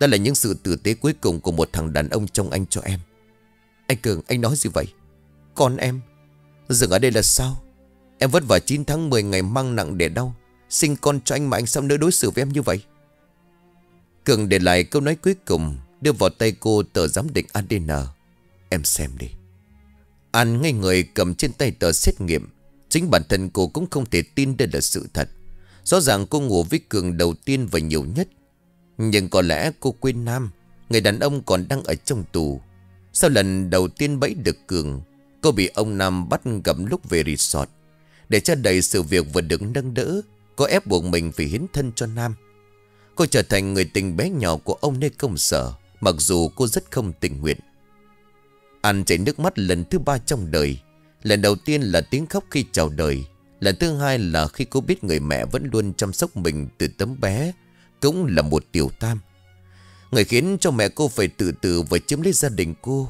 Đó là những sự tử tế cuối cùng Của một thằng đàn ông trong anh cho em. Anh Cường, anh nói gì vậy? Con em, Dừng ở đây là sao? Em vất vả 9 tháng 10 ngày mang nặng để đau. Sinh con cho anh mà anh sao nỡ đối xử với em như vậy? Cường để lại câu nói cuối cùng, Đưa vào tay cô tờ giám định ADN Em xem đi. An ngay người cầm trên tay tờ xét nghiệm. Chính bản thân cô cũng không thể tin đây là sự thật. Rõ ràng cô ngủ với Cường đầu tiên và nhiều nhất. Nhưng có lẽ cô quên Nam, Người đàn ông còn đang ở trong tù. Sau lần đầu tiên bẫy được Cường, Cô bị ông Nam bắt gặp lúc về resort. Để cho đầy sự việc vừa đứng nâng đỡ Cô ép buộc mình phải hiến thân cho Nam. Cô trở thành người tình bé nhỏ của ông nơi công sở, Mặc dù cô rất không tình nguyện. An chảy nước mắt lần thứ ba trong đời. Lần đầu tiên là tiếng khóc khi chào đời. Lần thứ hai là khi cô biết người mẹ vẫn luôn chăm sóc mình từ tấm bé, Cũng là một tiểu tam. Người khiến cho mẹ cô phải tự tử và chiếm lấy gia đình cô.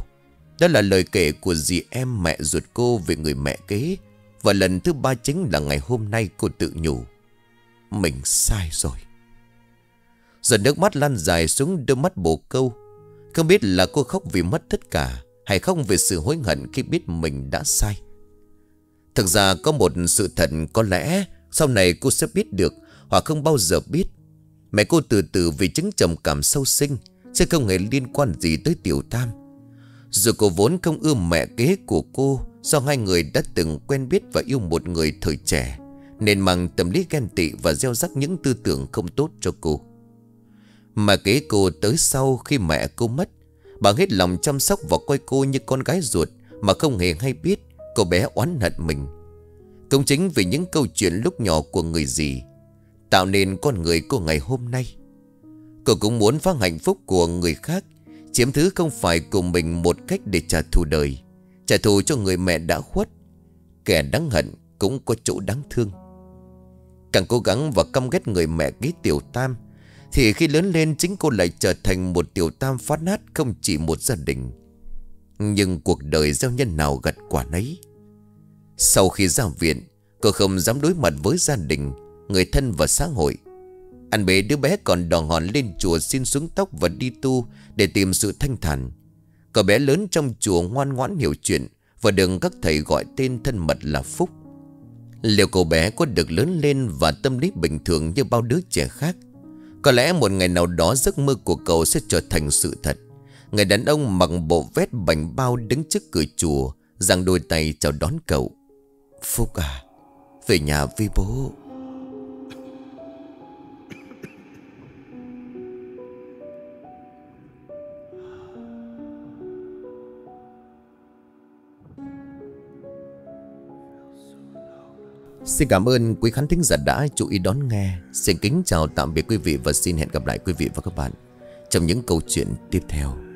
Đó là lời kể của dì em mẹ ruột cô về người mẹ kế. Và lần thứ ba chính là ngày hôm nay cô tự nhủ. Mình sai rồi. Giờ nước mắt lan dài xuống đôi mắt bồ câu. Không biết là cô khóc vì mất tất cả, Hay không vì sự hối hận khi biết mình đã sai. Thực ra có một sự thật có lẽ Sau này cô sẽ biết được Hoặc không bao giờ biết. Mẹ cô từ từ vì chứng trầm cảm sâu sinh, Sẽ không hề liên quan gì tới tiểu tam. Dù cô vốn không ưa mẹ kế của cô Do hai người đã từng quen biết và yêu một người thời trẻ nên mang tâm lý ghen tị và gieo rắc những tư tưởng không tốt cho cô. Mà kế cô tới sau khi mẹ cô mất, Bà hết lòng chăm sóc và coi cô như con gái ruột Mà không hề hay biết cô bé oán hận mình. Cũng chính vì những câu chuyện lúc nhỏ của người gì Tạo nên con người của ngày hôm nay. Cô cũng muốn phá hạnh phúc của người khác, Chiếm thứ không phải của mình một cách để trả thù đời, Trả thù cho người mẹ đã khuất. Kẻ đáng hận cũng có chỗ đáng thương. Càng cố gắng và căm ghét người mẹ ký tiểu tam, Thì khi lớn lên chính cô lại trở thành một tiểu tam phát nát không chỉ một gia đình. Nhưng cuộc đời gieo nhân nào gặt quả nấy. Sau khi ra viện, Cô không dám đối mặt với gia đình, Người thân và xã hội. Anh bế đứa bé còn đòn hòn lên chùa Xin xuống tóc và đi tu Để tìm sự thanh thản. Cậu bé lớn trong chùa ngoan ngoãn hiểu chuyện Và đừng các thầy gọi tên thân mật là Phúc. Liệu cậu bé có được lớn lên Và tâm lý bình thường như bao đứa trẻ khác? Có lẽ một ngày nào đó Giấc mơ của cậu sẽ trở thành sự thật. Người đàn ông mặc bộ vét bành bao đứng trước cửa chùa, Giang đôi tay chào đón cậu. Phúc à Về nhà với bố. Xin cảm ơn quý khán thính giả đã chú ý đón nghe. Xin kính chào, tạm biệt quý vị Và xin hẹn gặp lại quý vị và các bạn Trong những câu chuyện tiếp theo.